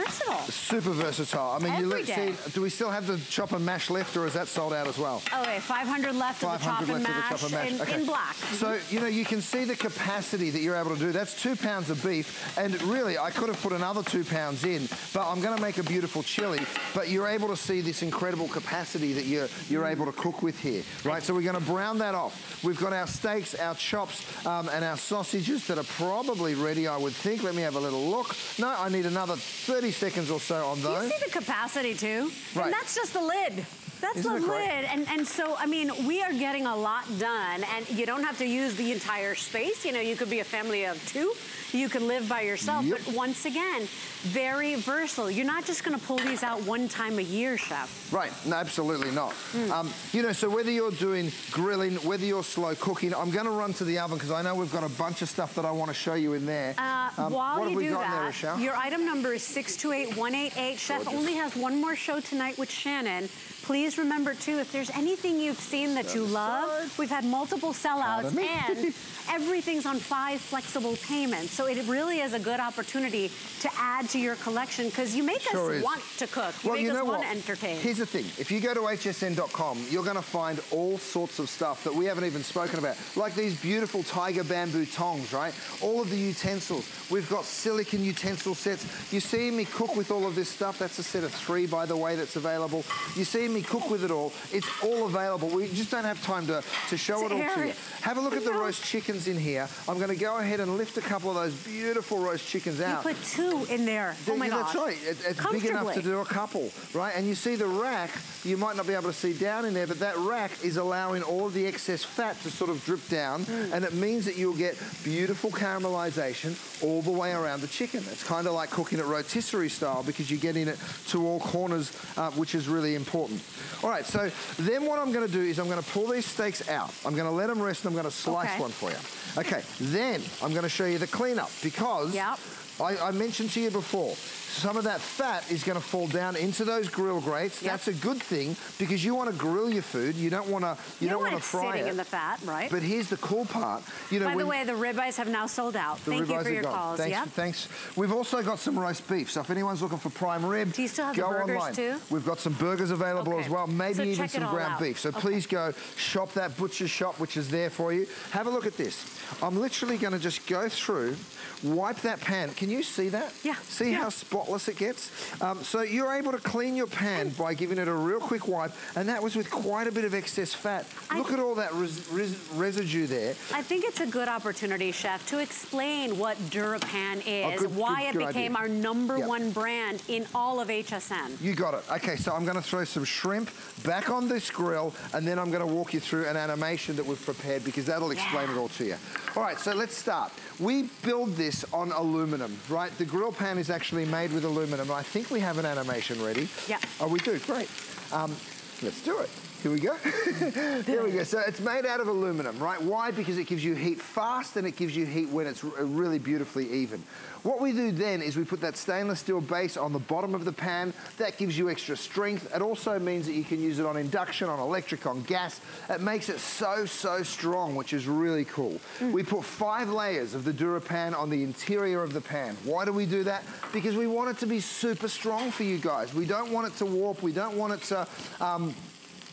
Super versatile. I mean, you look, day. see, do we still have the chop and mash left, or is that sold out as well? Okay, 500 left of the chop 500 and left of the mash, chop and mash. In, Okay. in black. So, you know, you can see the capacity that you're able to do. That's two pounds of beef. And really, I could have put another two pounds in, but I'm going to make a beautiful chili. But you're able to see this incredible capacity that you're, you're able to cook with here, right? So we're going to brown that off. We've got our steaks, our chops, um, and our sausages that are probably ready, I would think. Let me have a little look. No, I need another 30 seconds or so on those. You see the capacity too? Right. And that's just the lid. That's Isn't the lid. And, and so, I mean, we are getting a lot done and you don't have to use the entire space. You know, you could be a family of two. You can live by yourself. Yep. But once again, very versatile. You're not just gonna pull these out one time a year, Chef. Right, no, absolutely not. Hmm. Um, you know, so whether you're doing grilling, whether you're slow cooking, I'm going to run to the oven because I know we've got a bunch of stuff that I want to show you in there. Uh, Um, while what you have we do got in there, that, your item number is 628188. Chef Gorgeous. only has one more show tonight with Shannon. Please remember too, if there's anything you've seen that you love, we've had multiple sellouts and everything's on five flexible payments. So it really is a good opportunity to add to your collection because you make Sure us is. want to cook. You well, make you us know want what? to entertain. Here's the thing. If you go to hsn.com, you're going to find all sorts of stuff that we haven't even spoken about. Like these beautiful tiger bamboo tongs, right? All of the utensils. We've got silicon utensil sets. You see me cook with all of this stuff. That's a set of three, by the way, that's available. You see me cook with it all. It's all available. We just don't have time to, to show it all to you. Have a look at the roast chickens in here. I'm going to go ahead and lift a couple of those beautiful roast chickens out. you put two in there. Oh my Yeah, gosh. That's right. It- it's big enough to do a couple, right? And you see the rack, you might not be able to see down in there, but that rack is allowing all of the excess fat to sort of drip down, Mm. and it means that you'll get beautiful caramelization all the way around the chicken. It's kind of like cooking it rotisserie style because you're getting it to all corners, uh, which is really important. All right, so then what I'm going to do is I'm going to pull these steaks out. I'm going to let them rest, and I'm going to slice Okay. one for you. Okay, then I'm going to show you the cleanup because Yep. I, I mentioned to you before, some of that fat is gonna fall down into those grill grates. Yep. That's a good thing because you wanna grill your food. You don't wanna, you, You don't want wanna fry sitting it. in the fat, right? But here's the cool part. You know, By the way, the ribeyes have now sold out. Thank you for your gone. calls. Thanks, Yep. thanks. We've also got some roast beef. So if anyone's looking for prime rib, Do you still have the go burgers online. too? We've got some burgers available Okay. as well. Maybe So even some ground out. beef. So Okay. please go shop that butcher shop, which is there for you. Have a look at this. I'm literally going to just go through, wipe that pan. Can you see that? Yeah. See Yeah. how spotless it gets? Um, so you're able to clean your pan by giving it a real quick wipe, and that was with quite a bit of excess fat. I- Look at all that res- res- residue there. I think it's a good opportunity, Chef, to explain what Durapan is, good- why good- it good became idea. our number Yep. one brand in all of HSN. You got it. Okay, so I'm going to throw some shrimp back on this grill, and then I'm going to walk you through an animation that we've prepared because that'll explain Yeah. it all to you. All right, so let's start. We build this on aluminum, right? The grill pan is actually made with aluminum. I think we have an animation ready. Yeah. Oh, we do. Great. Um, let's do it. Here we go. there we go. So it's made out of aluminum, right? Why? Because it gives you heat fast and it gives you heat when it's really beautifully even. What we do then is we put that stainless steel base on the bottom of the pan. That gives you extra strength. It also means that you can use it on induction, on electric, on gas. It makes it so, so strong, which is really cool. We put five layers of the Durapan on the interior of the pan. Why do we do that? Because we want it to be super strong for you guys. We don't want it to warp. We don't want it to... Um,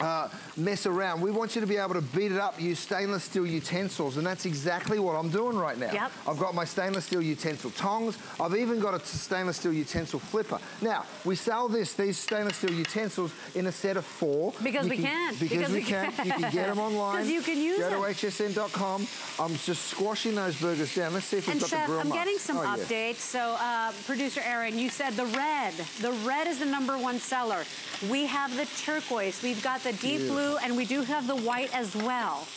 uh, mess around. We want you to be able to beat it up, use stainless steel utensils, and that's exactly what I'm doing right now. Yep. I've got my stainless steel utensil tongs. I've even got a stainless steel utensil flipper. Now, we sell this, these stainless steel utensils in a set of four. Because You we can. Because, Because we can. can. You can get them online. 'Cause you can use Go them. to hsn.com. I'm just squashing those burgers down. Let's see if we've got Chef, the grill I'm marks. getting some Oh, yeah. updates. So, uh, producer Aaron, you said the red. The red is the number one seller. We have the turquoise. We've got the deep blue, and we do have the white as well.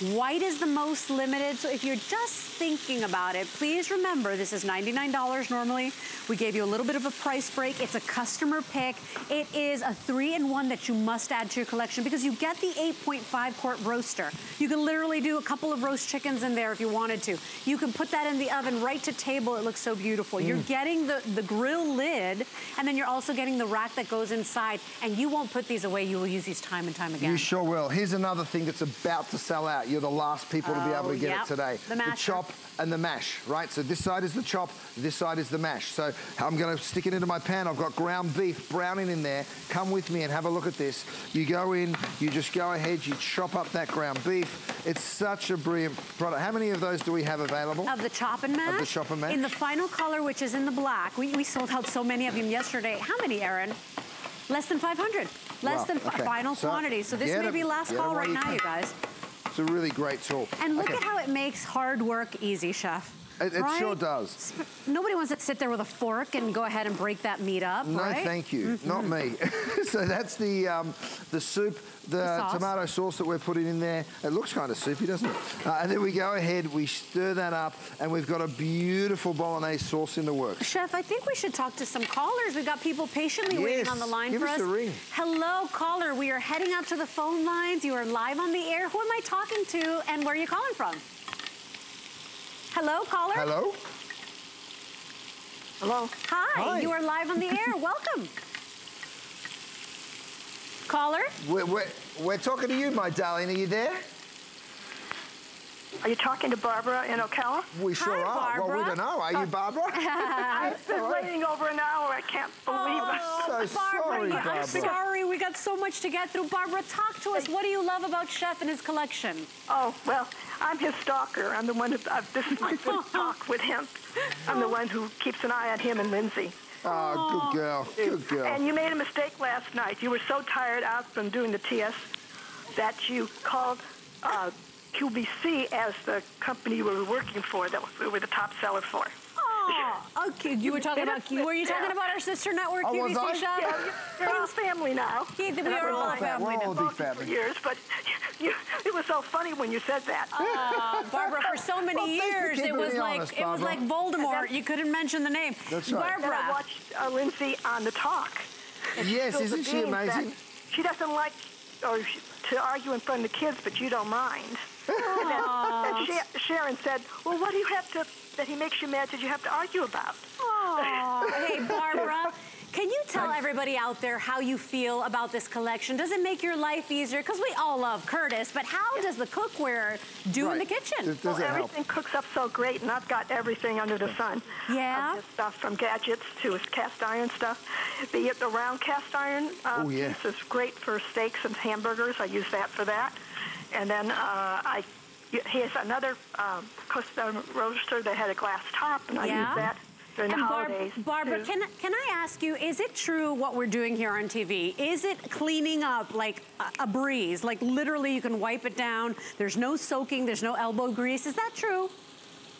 White is the most limited, so if you're just thinking about it, please remember this is $99 normally. We gave you a little bit of a price break. It's a customer pick. It is a three-in-one that you must add to your collection because you get the 8.5 quart roaster. You can literally do a couple of roast chickens in there if you wanted to. You can put that in the oven right to table. It looks so beautiful. You're Mm. getting the, the grill lid, and then you're also getting the rack that goes inside, and you won't put these away. You will use these time and time again. You sure will. Here's another thing that's about to sell out. You're the last people to be able Oh, to get yep. it today. The masher. chop and the mash, right? So this side is the chop, this side is the mash. So I'm gonna stick it into my pan. I've got ground beef browning in there. Come with me and have a look at this. You go in, you just go ahead, you chop up that ground beef. It's such a brilliant product. How many of those do we have available? Of the chop and mash? Of the chop and mash? In the final color, which is in the black. We, we sold out so many of them yesterday. How many, Aaron? Less than 500. Less Wow, than okay. final So, quantity. So this may be last call right now, you guys. It's a really great tool. And look Okay. at how it makes hard work easy, chef. It, it right? sure does. Nobody wants to sit there with a fork and go ahead and break that meat up, No, right? thank you. Not me. so that's the um, the soup, the, The sauce. tomato sauce that we're putting in there. It looks kind of soupy, doesn't it? Uh, and then we go ahead, we stir that up, and we've got a beautiful bolognese sauce in the works. Chef, I think we should talk to some callers. We've got people patiently waiting on the line give for us a ring. Hello, caller. We are heading out to the phone lines. You are live on the air. Who am I talking to and where are you calling from? Hello, caller? Hello? Hello. Hi, Hi. you are live on the air. Welcome. Caller? We're, we're, we're talking to you, my darling. Are you there? Are you talking to Barbara in Ocala? We sure Hi, are. Well, we Barbara. don't know. Are you Barbara? I've been waiting over an hour. I can't believe oh, it. so Barbara, sorry, I'm Barbara. sorry. We got so much to get through. Barbara, talk to us. What do you love about Chef and his collection? Oh, well, I'm his stalker. I'm the one who, uh, this is my good talk with him. I'm the one who keeps an eye on him and Lindsay. Oh, good girl. Good girl. And you made a mistake last night. You were so tired out from doing the TS that you called uh, QVC as the company you were working for that we were the top seller for. Oh, okay. You were talking about. Were you talking about our sister network, Oh, was QVC I? Chef? Yeah, you're all family now. Yeah, we are I've all buying family We're all big for family. years, but you, it was so funny when you said that. Uh, Barbara, for so many Well, years, it was like honest, it was like Voldemort. You couldn't mention the name. That's right. Then I Barbara. watched uh, Lindsay on the talk. she Yes, isn't she amazing? She doesn't like or she, to argue in front of the kids, but you don't mind. and then and Sha- Sharon said, "Well, what do you have to that he makes you mad that you have to argue about. Oh, hey, Barbara. Can you tell everybody out there how you feel about this collection? Does it make your life easier? Because we all love Curtis, but how does the cookware do in the kitchen? well, everything cooks up so great, and I've got everything under the sun. Yeah? This stuff from gadgets to cast iron stuff. Be it the round cast iron uh, Oh, yeah. piece is great for steaks and hamburgers. I use that for that. And then uh, I here's another um, custom roaster that had a glass top, and I Yeah? use that during And the Barb- holidays. Barbara, too. can, can I ask you, is it true what we're doing here on TV? Is it cleaning up like a, a breeze? Like literally you can wipe it down. There's no soaking, there's no elbow grease. Is that true?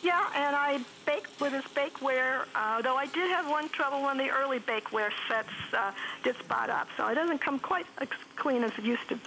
Yeah, and I bake with this bakeware, uh, though I did have one trouble when the early bakeware sets uh, did spot up. So it doesn't come quite as clean as it used to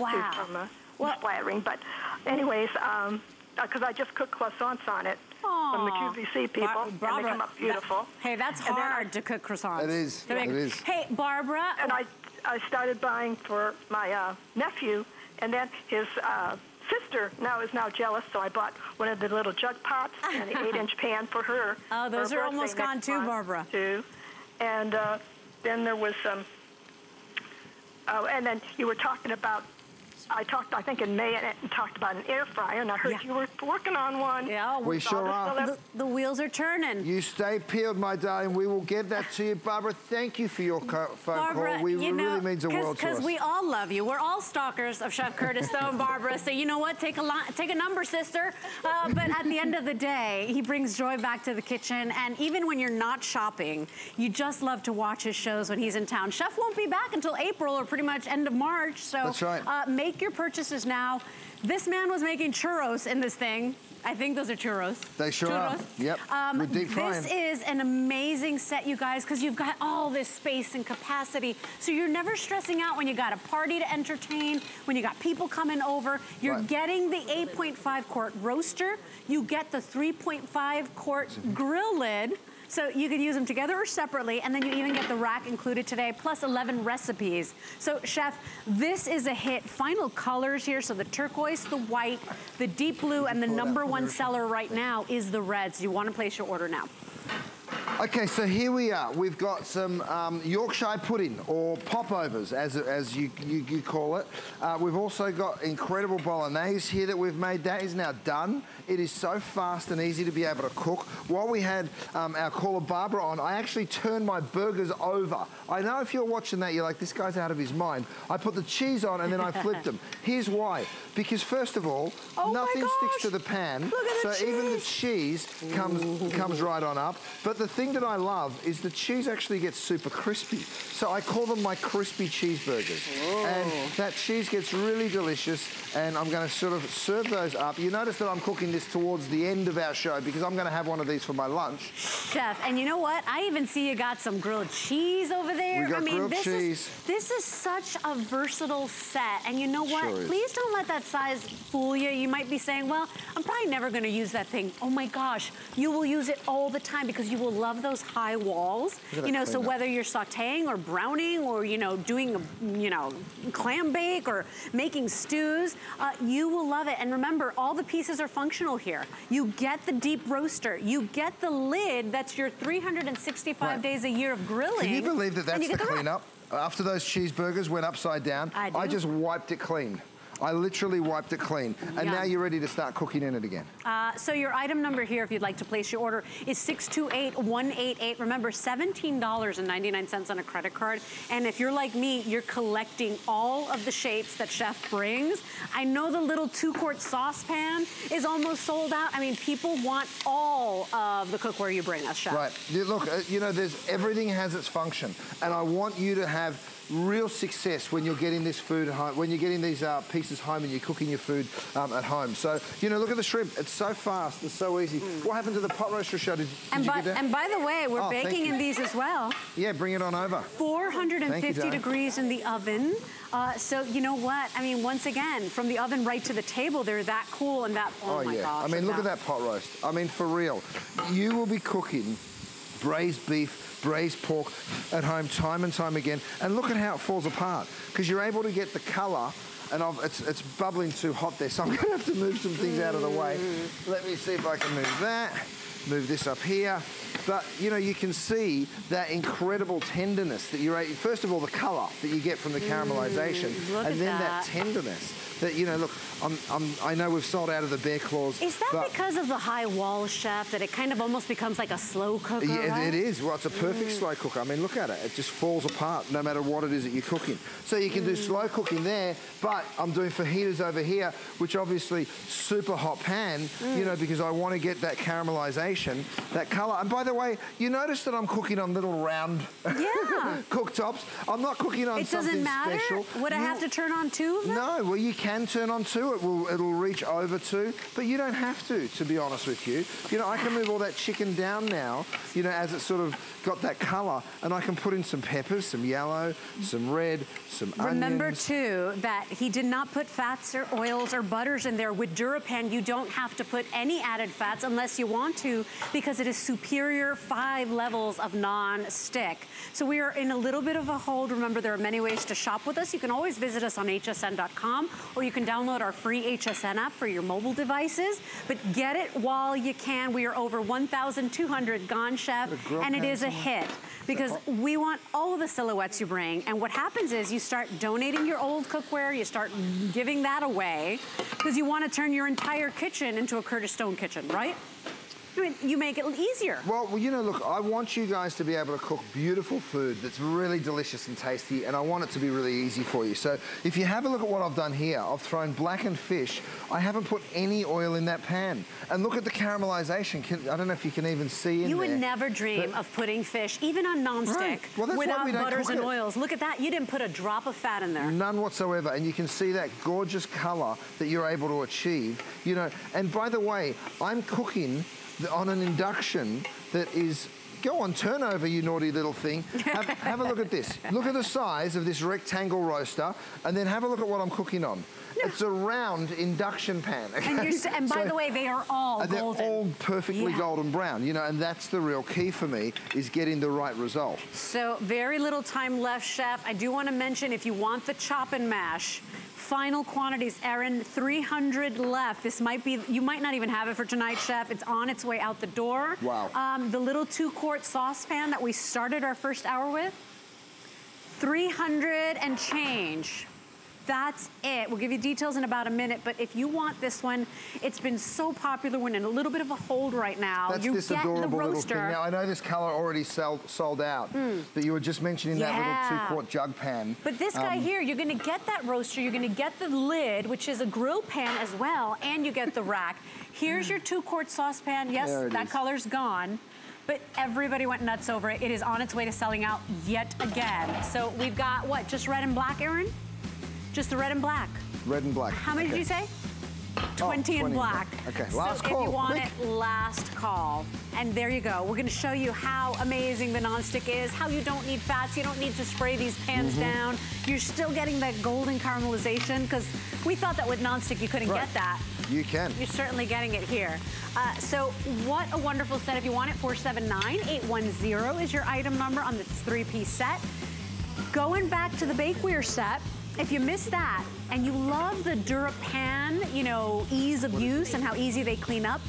Wow. to from uh, splattering. But anyways, because I just cook croissants on it from the QVC people, Bar- and they come up beautiful. that- hey, that's And then I- hard to cook croissants. It is. To make- It is. Hey, Barbara. And I, I started buying for my uh, nephew, and then his uh, sister now is now jealous, so I bought one of the little jug pots and an eight-inch pan for her. Oh, those her are almost gone too, Barbara. Too. And uh, then there was um, oh, and then you were talking about. I talked, I think, in May, and, talked about an air fryer, and I heard you were working on one. Yeah, We sure are. The, the wheels are turning. You stay peeled, my darling. We will get that to you, Barbara. Thank you for your phone Barbara, call. We you it know, really means the world to Because we all love you. We're all stalkers of Chef Curtis, though, and Barbara. So you know what? Take a take a number, sister. Uh, but at the end of the day, he brings joy back to the kitchen. And even when you're not shopping, you just love to watch his shows when he's in town. Chef won't be back until April or pretty much end of March. So That's right. uh, make your purchases now. This man was making churros in this thing. I think those are churros. They sure are. Yep. Um, With deep frying. this is an amazing set, you guys, because you've got all this space and capacity. So you're never stressing out when you got a party to entertain, when you got people coming over. You're Right. getting the 8.5 quart roaster. You get the 3.5 quart grill lid. So you can use them together or separately, and then you even get the rack included today, plus 11 recipes. So chef, this is a hit. Final colors here, so the turquoise, the white, the deep blue, and the number one seller right now is the red. So you wanna place your order now. Okay, so here we are. We've got some um, Yorkshire pudding, or popovers, as, as you, you, you call it. Uh, we've also got incredible bolognese here that we've made. That is now done. It is so fast and easy to be able to cook. While we had um, our caller Barbara on, I actually turned my burgers over. I know if you're watching that, you're like, this guy's out of his mind. I put the cheese on and then I flipped them. Here's why. Because first of all, Oh nothing sticks to the pan. At the so even the cheese comes comes right on up. But the thing that I love is the cheese actually gets super crispy. So I call them my crispy cheeseburgers. And that cheese gets really delicious. And I'm going to sort of serve those up. You notice that I'm cooking this towards the end of our show because I'm going to have one of these for my lunch. Chef, and you know what? I even see you got some grilled cheese over there. We got I mean, grilled this cheese. is this is such a versatile set. And you know what? Sure. Please don't let that size fool you. You might be saying, "Well, I'm probably never going to use that thing." Oh my gosh, you will use it all the time because you will love those high walls. You know, so cleanup. whether you're sautéing or browning or you know doing a you know clam bake or making stews, uh, you will love it. And remember, all the pieces are functional here. You get the deep roaster, you get the lid. That's your 365 Right. days a year of grilling. Can you believe that that's you the cleanup? After those cheeseburgers went upside down, I do. just wiped it clean. I literally wiped it clean. And Yum. now you're ready to start cooking in it again. Uh, so your item number here, if you'd like to place your order, is 628188. Remember, $17.99 on a credit card. And if you're like me, you're collecting all of the shapes that Chef brings. I know the little two-quart saucepan is almost sold out. I mean, people want all of the cookware you bring us, Chef. Right. Look, uh, you know, there's everything has its function, and I want you to have real success when you're getting this food home, when you're getting these uh, pieces home and you're cooking your food um, at home. So, you know, look at the shrimp. It's so fast. It's so easy. What happened to the pot roast, show? Did, did And you by, and by the way, we're Oh, baking in these as well. yeah, bring it on over. 450 Dave. degrees in the oven. Uh, so you know what? I mean, once again, from the oven right to the table, they're that cool and that. Oh, my yeah. gosh! I mean, look at that. that pot roast. I mean, for real. You will be cooking braised beef, braised pork at home time and time again. And look at how it falls apart because you're able to get the color. And it's, it's bubbling too hot there, so I'm to have to move some things out of the way. Let me see if I can move that. Move this up here. But, you know, you can see that incredible tenderness that you're, first of all, the color that you get from the caramelization. Mm, and then that. that tenderness that, you know, look, I'm, I'm, I know we've sold out of the bear claws. Is that because of the high wall, chef, that it kind of almost becomes like a slow cooker, Yeah, right? it is. Well, it's a perfect Mm. slow cooker. I mean, look at it. It just falls apart no matter what it is that you're cooking. So you can do Mm. slow cooking there, but I'm doing fajitas over here, which obviously super hot pan, Mm. you know, because I want to get that caramelization, that color. And by the way, you notice that I'm cooking on little round Yeah. cooktops. I'm not cooking on It something doesn't matter. special. Would I have to turn on two of them? no, well you can turn on two. It will it'll reach over two, but you don't have to. To be honest with you, you know I can move all that chicken down now. You know as it sort of got that colour, and I can put in some peppers, some yellow, some red, some Remember onions. too that he did not put fats or oils or butters in there. With DuraPan, you don't have to put any added fats unless you want to because it is superior five levels of non-stick. So we are in a little bit of a hold. Remember, there are many ways to shop with us. You can always visit us on hsn.com or you can download our free HSN app for your mobile devices. But get it while you can. We are over 1,200 gone, Chef, and it is a? Hit because we want all the silhouettes you bring. And what happens is you start donating your old cookware, you start giving that away because you want to turn your entire kitchen into a Curtis Stone kitchen, right? I mean, you make it easier. Well, well, you know, look, I want you guys to be able to cook beautiful food that's really delicious and tasty, and I want it to be really easy for you. So if you have a look at what I've done here, I've thrown blackened fish. I haven't put any oil in that pan. And look at the caramelization. Can, I don't know if you can even see in You there. would never dream of putting fish, even on nonstick, Right. Well, that's why without we don't butters and it. oils. Look at that. You didn't put a drop of fat in there. None whatsoever, and you can see that gorgeous color that you're able to achieve. You know, and by the way, I'm cooking on an induction that is. Go on, turn over, you naughty little thing. Have, have a look at this. Look at the size of this rectangle roaster, and then have a look at what I'm cooking on. It's a round induction pan. And, you're, and by So- the way, they are all and they're golden. all perfectly Yeah. golden brown, you know, and that's the real key for me is getting the right result. So very little time left, Chef. I do want to mention if you want the chop and mash, final quantities, Erin, 300 left. This might be, you might not even have it for tonight, Chef. It's on its way out the door. Wow. Um, the little two quart saucepan that we started our first hour with, 300 and change. That's it. We'll give you details in about a minute, but if you want this one, it's been so popular. We're in a little bit of a hold right now. That's you this get the adorable little roaster. thing. Now, I know this color already sold, sold out, Mm. but you were just mentioning that little two-quart jug pan. But this guy Um, here, you're gonna get that roaster, you're gonna get the lid, which is a grill pan as well, and you get the rack. Here's your two quart saucepan. Yes, that is. color's gone. But everybody went nuts over it. It is on its way to selling out yet again. So we've got what, just red and black, Aaron? Just the red and black. Red and black. How many Okay. did you say? 20 20 in black. Okay, so last if you want quick. it, last call. And there you go. We're gonna show you how amazing the nonstick is, how you don't need fats, you don't need to spray these pans Mhm. down. You're still getting that golden caramelization, because we thought that with nonstick you couldn't Right. get that. You can. You're certainly getting it here. Uh, so what a wonderful set. If you want it, 479-810 is your item number on this three-piece set. Going back to the bakeware set, if you missed that and you love the DuraPan, you know, ease of use and how easy they clean up,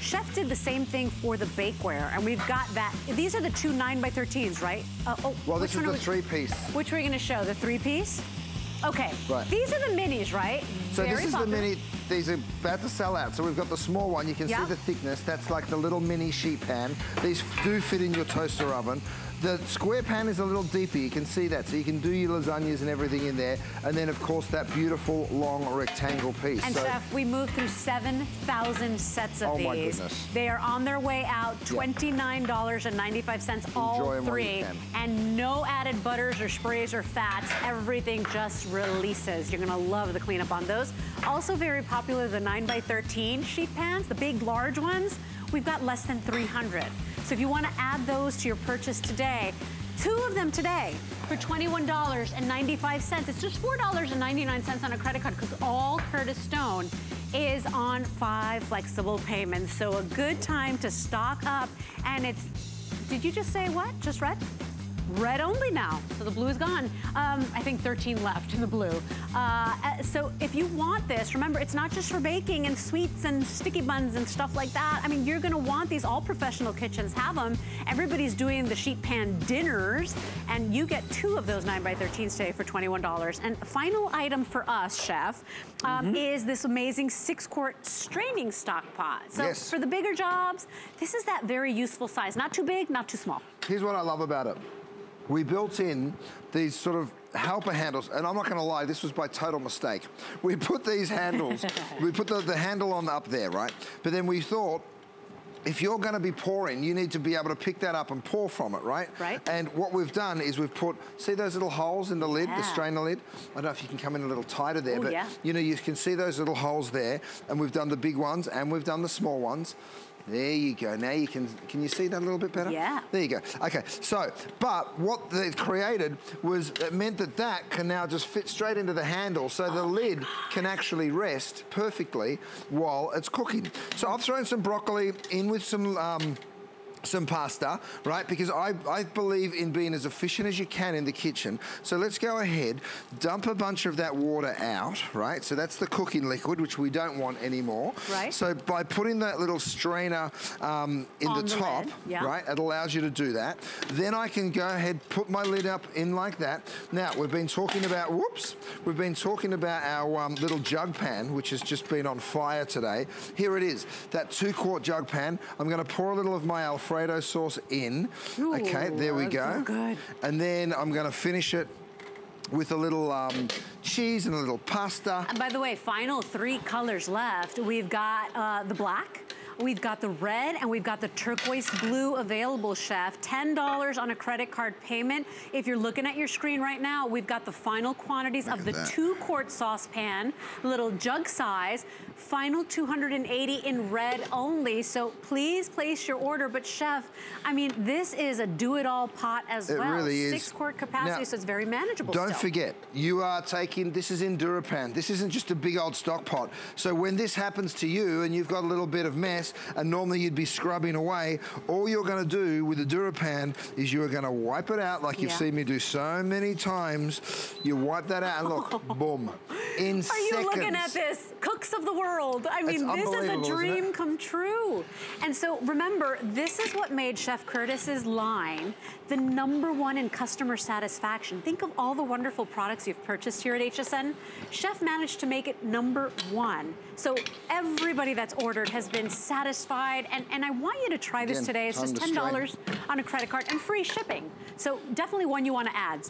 Chef did the same thing for the bakeware, and we've got that. These are the two 9 by 13s right? Uh, oh, Well, this is the we- three-piece. Which we're gonna show, the three-piece? Okay, Right. these are the minis, right? So Very this is popular. the mini, these are about to sell out. So we've got the small one, you can Yeah. see the thickness. That's like the little mini sheet pan. These do fit in your toaster oven. The square pan is a little deeper, you can see that. So you can do your lasagnas and everything in there. And then of course that beautiful long rectangle piece. And so Chef, we moved through 7,000 sets of Oh, these. my goodness. They are on their way out, $29.95 all Enjoy 'em while you three. And no added butters or sprays or fats. Everything just releases. You're gonna love the cleanup on those. Also very popular, the 9x13 sheet pans, the big, large ones. We've got less than 300. So if you wanna add those to your purchase today, two of them today for $21.95. It's just $4.99 on a credit card because all Curtis Stone is on five flexible payments. So a good time to stock up. And it's, did you just say what? Just red? Red only now. So the blue is gone. Um, I think 13 left in the blue. Uh, uh, so if you want this, remember, it's not just for baking and sweets and sticky buns and stuff like that. I mean, you're gonna want these. All professional kitchens have them. Everybody's doing the sheet pan dinners, and you get two of those 9 by 13s today for $21. And final item for us, chef, um, mm -hmm. is this amazing six quart straining stock pot. So yes. for the bigger jobs, this is that very useful size. Not too big, not too small. Here's what I love about it. We built in these sort of helper handles, and I'm not gonna lie, this was by total mistake. We put these handles, we put the, the handle on up there, right? But then we thought, if you're gonna be pouring, you need to be able to pick that up and pour from it, right? Right. And what we've done is we've put, see those little holes in the lid, yeah. the strainer lid? I don't know if you can come in a little tighter there, Ooh, but yeah. you know, you can see those little holes there, and we've done the big ones, and we've done the small ones. There you go. Now you can, can you see that a little bit better? Yeah. There you go. Okay, so, but what they created was, it meant that that can now just fit straight into the handle so the oh lid can actually rest perfectly while it's cooking. So I've thrown some broccoli in with some um, some pasta, right? Because I, I believe in being as efficient as you can in the kitchen. So let's go ahead, dump a bunch of that water out, right? So that's the cooking liquid, which we don't want anymore. Right. So by putting that little strainer um, in the, the top, yeah. right, it allows you to do that. Then I can go ahead, put my lid up in like that. Now, we've been talking about, whoops, we've been talking about our um, little jug pan, which has just been on fire today. Here it is, that two quart jug pan. I'm gonna pour a little of my Alfredo Alfredo sauce in. Ooh, okay, there we go. Good. And then I'm gonna finish it with a little um, cheese and a little pasta. And by the way, final three colors left. We've got uh, the black, We've got the red and we've got the turquoise blue available, chef. $10 on a credit card payment. If you're looking at your screen right now, we've got the final quantities Look of the that. two quart saucepan, little jug size, final 280 in red only. So please place your order. But chef, I mean, this is a do-it-all pot as it well. Really is. Six quart capacity, now, so it's very manageable Don't still. forget, you are taking, this is in DuraPan. This isn't just a big old stock pot. So when this happens to you and you've got a little bit of mess, and normally you'd be scrubbing away. All you're gonna do with the DuraPan is you're gonna wipe it out like you've yeah. seen me do so many times. You wipe that out and look, boom. In Are seconds. you looking at this? Cooks of the world. I mean, this is a dream come true. And so remember, this is what made Chef Curtis's line the number one in customer satisfaction. Think of all the wonderful products you've purchased here at HSN. Chef managed to make it number one. So everybody that's ordered has been satisfied. And, and I want you to try this Again, today. It's just $10 on a credit card and free shipping. So definitely one you want to add.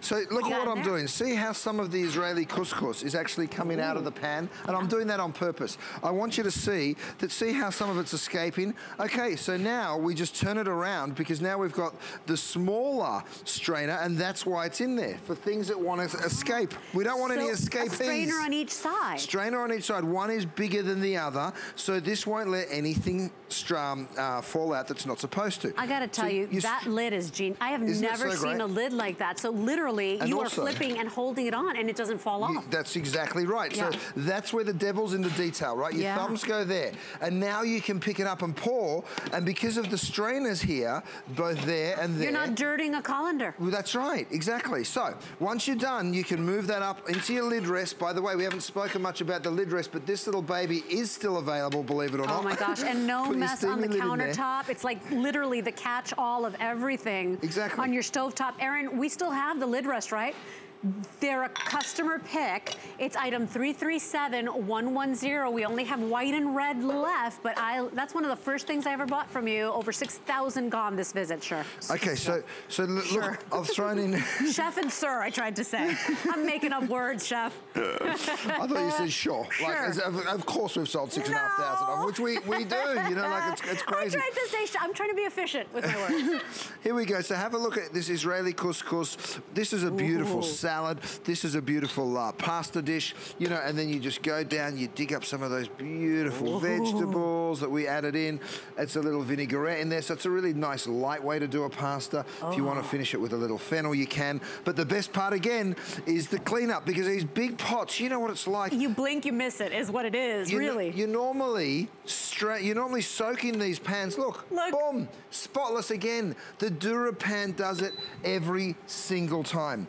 So look at what I'm doing. See how some of the Israeli couscous is actually coming Ooh. out of the pan? And. I'm doing that on purpose. I want you to see that, see how some of it's escaping? Okay, so now we just turn it around because now we've got the smaller strainer and that's why it's in there, for things that want to escape. We don't want so any escapees. strainer on each side. Strainer on each side. One is bigger than the other, so this won't let anything um, uh, fall out that's not supposed to. I got to tell so you, you, that lid is genius. I have never so seen a lid like that. So literally, and you also, are flipping and holding it on and it doesn't fall off. You, that's exactly right. Yeah. So that's where the devil's in the detail, right? Your yeah. thumbs go there. And now you can pick it up and pour. And because of the strainers here, both there and there. You're not dirtying a colander. Well, that's right, exactly. So once you're done, you can move that up into your lid rest. By the way, we haven't spoken much about the lid rest, but this little baby is still available, believe it or oh not. Oh my gosh, and no mess on the countertop. It's like literally the catch-all of everything. Exactly. On your stovetop. Erin, we still have the lid rest, right? They're a customer pick. It's item 337110. We only have white and red left, but I that's one of the first things I ever bought from you. Over 6,000 gone this visit, sure. Okay, so so look, sure. I've thrown in... chef and sir, I tried to say. I'm making up words, chef. I thought you said sure. Sure. Like, as, of course we've sold six no. and a half thousand, which we, we do, you know, like it's, it's crazy. I tried to say, I'm trying to be efficient with my words. Here we go. So have a look at this Israeli couscous. This is a beautiful Ooh salad. This is a beautiful uh, pasta dish, you know, and then you just go down, you dig up some of those beautiful Ooh. vegetables that we added in. It's a little vinaigrette in there, so it's a really nice light way to do a pasta. If you want to Oh. finish it with a little fennel, you can. But the best part again is the cleanup because these big pots, you know what it's like. You blink, you miss it, is what it is, You, really. you normally straight. You normally soak in these pans. Look, boom, spotless again. The DuraPan does it every single time.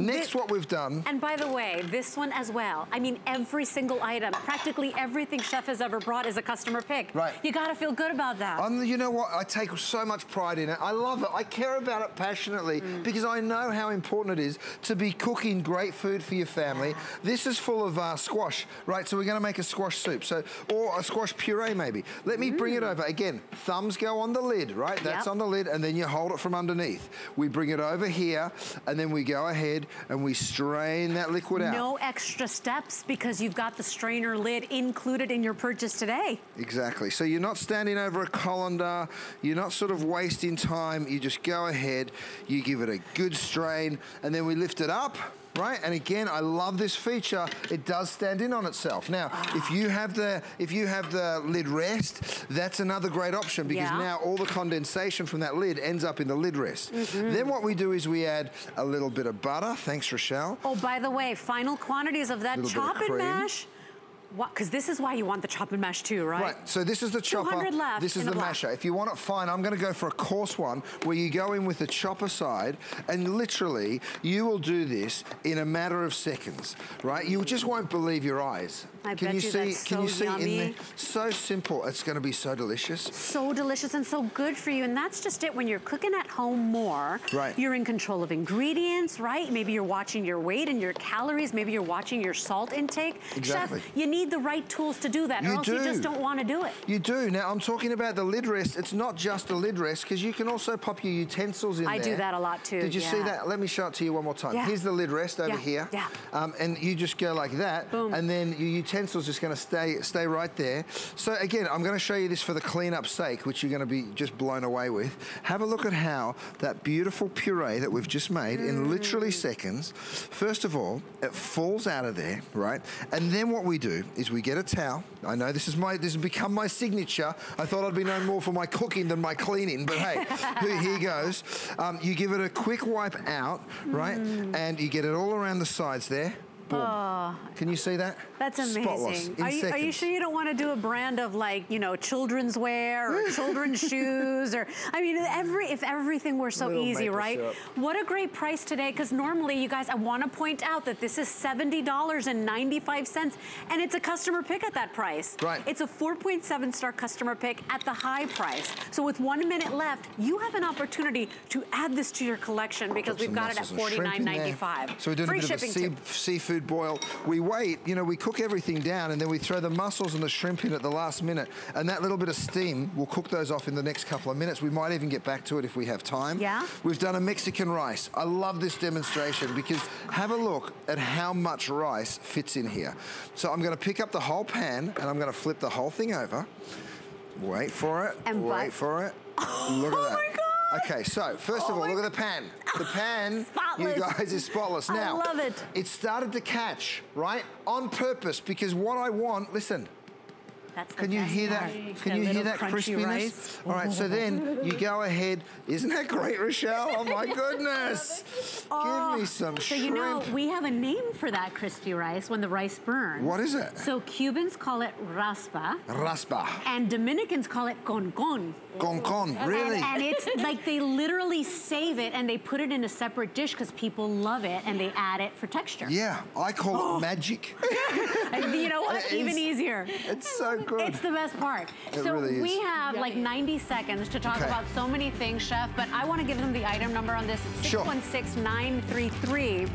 Next, what we've done. And by the way, this one as well. I mean, every single item, practically everything Chef has ever brought is a customer pick. Right. You gotta feel good about that. You know what? I take so much pride in it. I love it. I care about it passionately Mm. because I know how important it is to be cooking great food for your family. This is full of uh, squash, right? So we're going to make a squash soup, so or a squash puree maybe. Let me bring it over again. Thumbs go on the lid, right? That's Mm. Yep. on the lid, and then you hold it from underneath. We bring it over here, and then we go ahead and we strain that liquid out. No extra steps because you've got the strainer lid included in your purchase today. Exactly. So you're not standing over a colander, you're not sort of wasting time, you just go ahead, you give it a good strain, and then we lift it up. Right, and again, I love this feature. It does stand in on itself. Now, if you have the if you have the lid rest, that's another great option because Yeah. now all the condensation from that lid ends up in the lid rest. Mhm. Then what we do is we add a little bit of butter. Thanks, Rochelle. Oh, by the way, final quantities of that chop and mash. Because this is why you want the chop and mash too, right? Right, so this is the chopper. 200 left This is the masher. If you want it fine, I'm going to go for a coarse one where you go in with the chopper side and literally you will do this in a matter of seconds, right? You just won't believe your eyes. I can bet you you see? that's can so you see in there? So simple. It's going to be so delicious. So delicious and so good for you. And that's just it. When you're cooking at home more, Right. you're in control of ingredients, right? Maybe you're watching your weight and your calories. Maybe you're watching your salt intake. Exactly. Chef, you need the right tools to do that, or You else you just do. don't want to do it. You do. Now, I'm talking about the lid rest. It's not just a lid rest because you can also pop your utensils in I there. do that a lot too, Did you see that? Let me show it to you one more time. Yeah. Here's the lid rest over Yeah, here. yeah. Um, and you just go like that. Boom. And then your utensils just going to stay stay right there. So again, I'm going to show you this for the cleanup sake, which you're going to be just blown away with. Have a look at how that beautiful puree that we've just made in Mm. literally seconds, first of all, it falls out of there, right? And then what we do is we get a towel. I know this is my this has become my signature. I thought I'd be known more for my cooking than my cleaning, but hey, here- goes. Um, you give it a quick wipe out, right? And you get it all around the sides there. Boom. Oh, Can you see that? that's Spotless amazing. in Are you, are you sure you don't want to do a brand of like, you know, children's wear or children's shoes or, I mean, every if everything were so Little easy, right? syrup. What a great price today because normally, you guys, I want to point out that this is $70.95 and it's a customer pick at that price. Right. It's a 4.7 star customer pick at the high price. So with one minute left, you have an opportunity to add this to your collection because Put we've got it at mussels and shrimp in there. $49.95. So we're doing Free a bit of a shipping sea, too. Seafood boil. We wait, you know, we cook everything down and then we throw the mussels and the shrimp in at the last minute. And that little bit of steam, we'll cook those off in the next couple of minutes. We might even get back to it if we have time. Yeah. We've done a Mexican rice. I love this demonstration because have a look at how much rice fits in here. So I'm going to pick up the whole pan and I'm going to flip the whole thing over. Wait for it. And wait for it. Look at oh that. Okay, so first of all, look at the pan. The pan, you guys, is spotless. Now, I love it. It started to catch, right, on purpose because what I want, listen, That's the can you hear that? Can you hear that crispiness? rice. All right, so then you go ahead. Isn't that great, Rochelle? Oh my goodness! Give me oh, some So shrimp. you know, we have a name for that crispy rice when the rice burns. What is it? So Cubans call it raspa, Raspa. and Dominicans call it con con. Con con, really? And, and it's like they literally save it and they put it in a separate dish because people love it and they add it for texture. yeah, I call it oh. magic. And you know what? It Even is- easier. It's so good. It's the best part. It so really is. we have like 90 seconds to talk Okay. about so many things, Chef, but I want to give them the item number on this. It's Sure. 616933.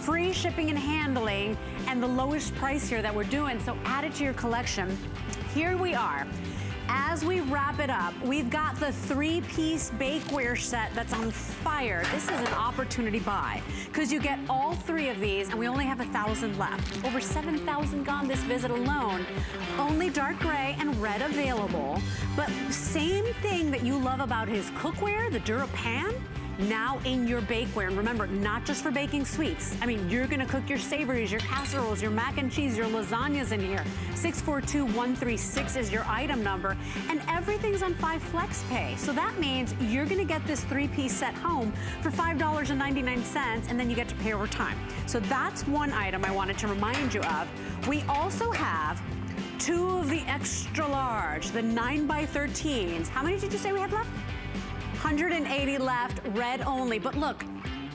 Free shipping and handling and the lowest price here that we're doing. So add it to your collection. Here we are. As we wrap it up, we've got the three-piece bakeware set that's on fire. This is an opportunity buy because you get all three of these and we only have a thousand left. Over 7,000 gone this visit alone. Only dark gray and red available. But same thing that you love about his cookware, the DuraPan, now in your bakeware. And remember, not just for baking sweets. I mean, you're gonna cook your savories, your casseroles, your mac and cheese, your lasagnas in here. 642136 is your item number. And everything's on 5 Flex Pay. So that means you're gonna get this three-piece set home for $5.99 and then you get to pay over time. So that's one item I wanted to remind you of. We also have two of the extra large, the 9 by 13s. How many did you say we had left? 180 left, red only. But look,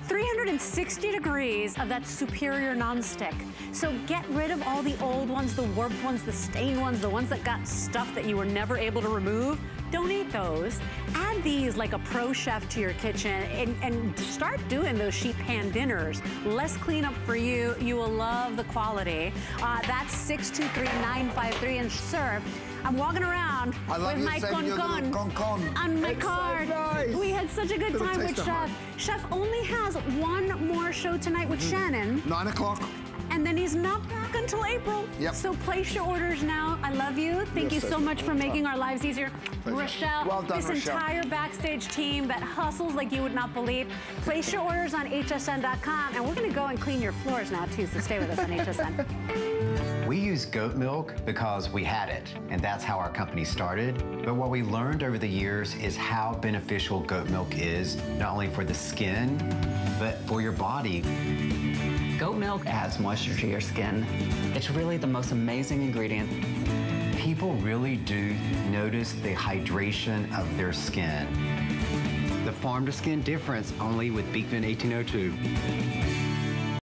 360 degrees of that superior nonstick. So get rid of all the old ones, the warped ones, the stained ones, the ones that got stuff that you were never able to remove. Don't eat those. Add these like a pro chef to your kitchen and, and start doing those sheet pan dinners. Less cleanup for you. You will love the quality. Uh, that's 623953 and serve. I'm walking around with my saving your con little con con-con. on my It's so card. nice. We had such a good Little time with Chef. Chef only has one more show tonight with mm-hmm. Shannon, Nine o'clock. And then he's not back until April. Yep. So place your orders now. I love you. Thank You're you so so much for welcome. making our lives easier. Pleasure. Rochelle, Well done, this Rochelle. entire backstage team that hustles like you would not believe. Place your orders on hsn.com, and we're going to go and clean your floors now too. So stay with us on HSN. We use goat milk because we had it, and that's how our company started. But what we learned over the years is how beneficial goat milk is, not only for the skin, but for your body. Goat milk adds moisture to your skin. It's really the most amazing ingredient. People really do notice the hydration of their skin. The farm to skin difference only with Beekman 1802.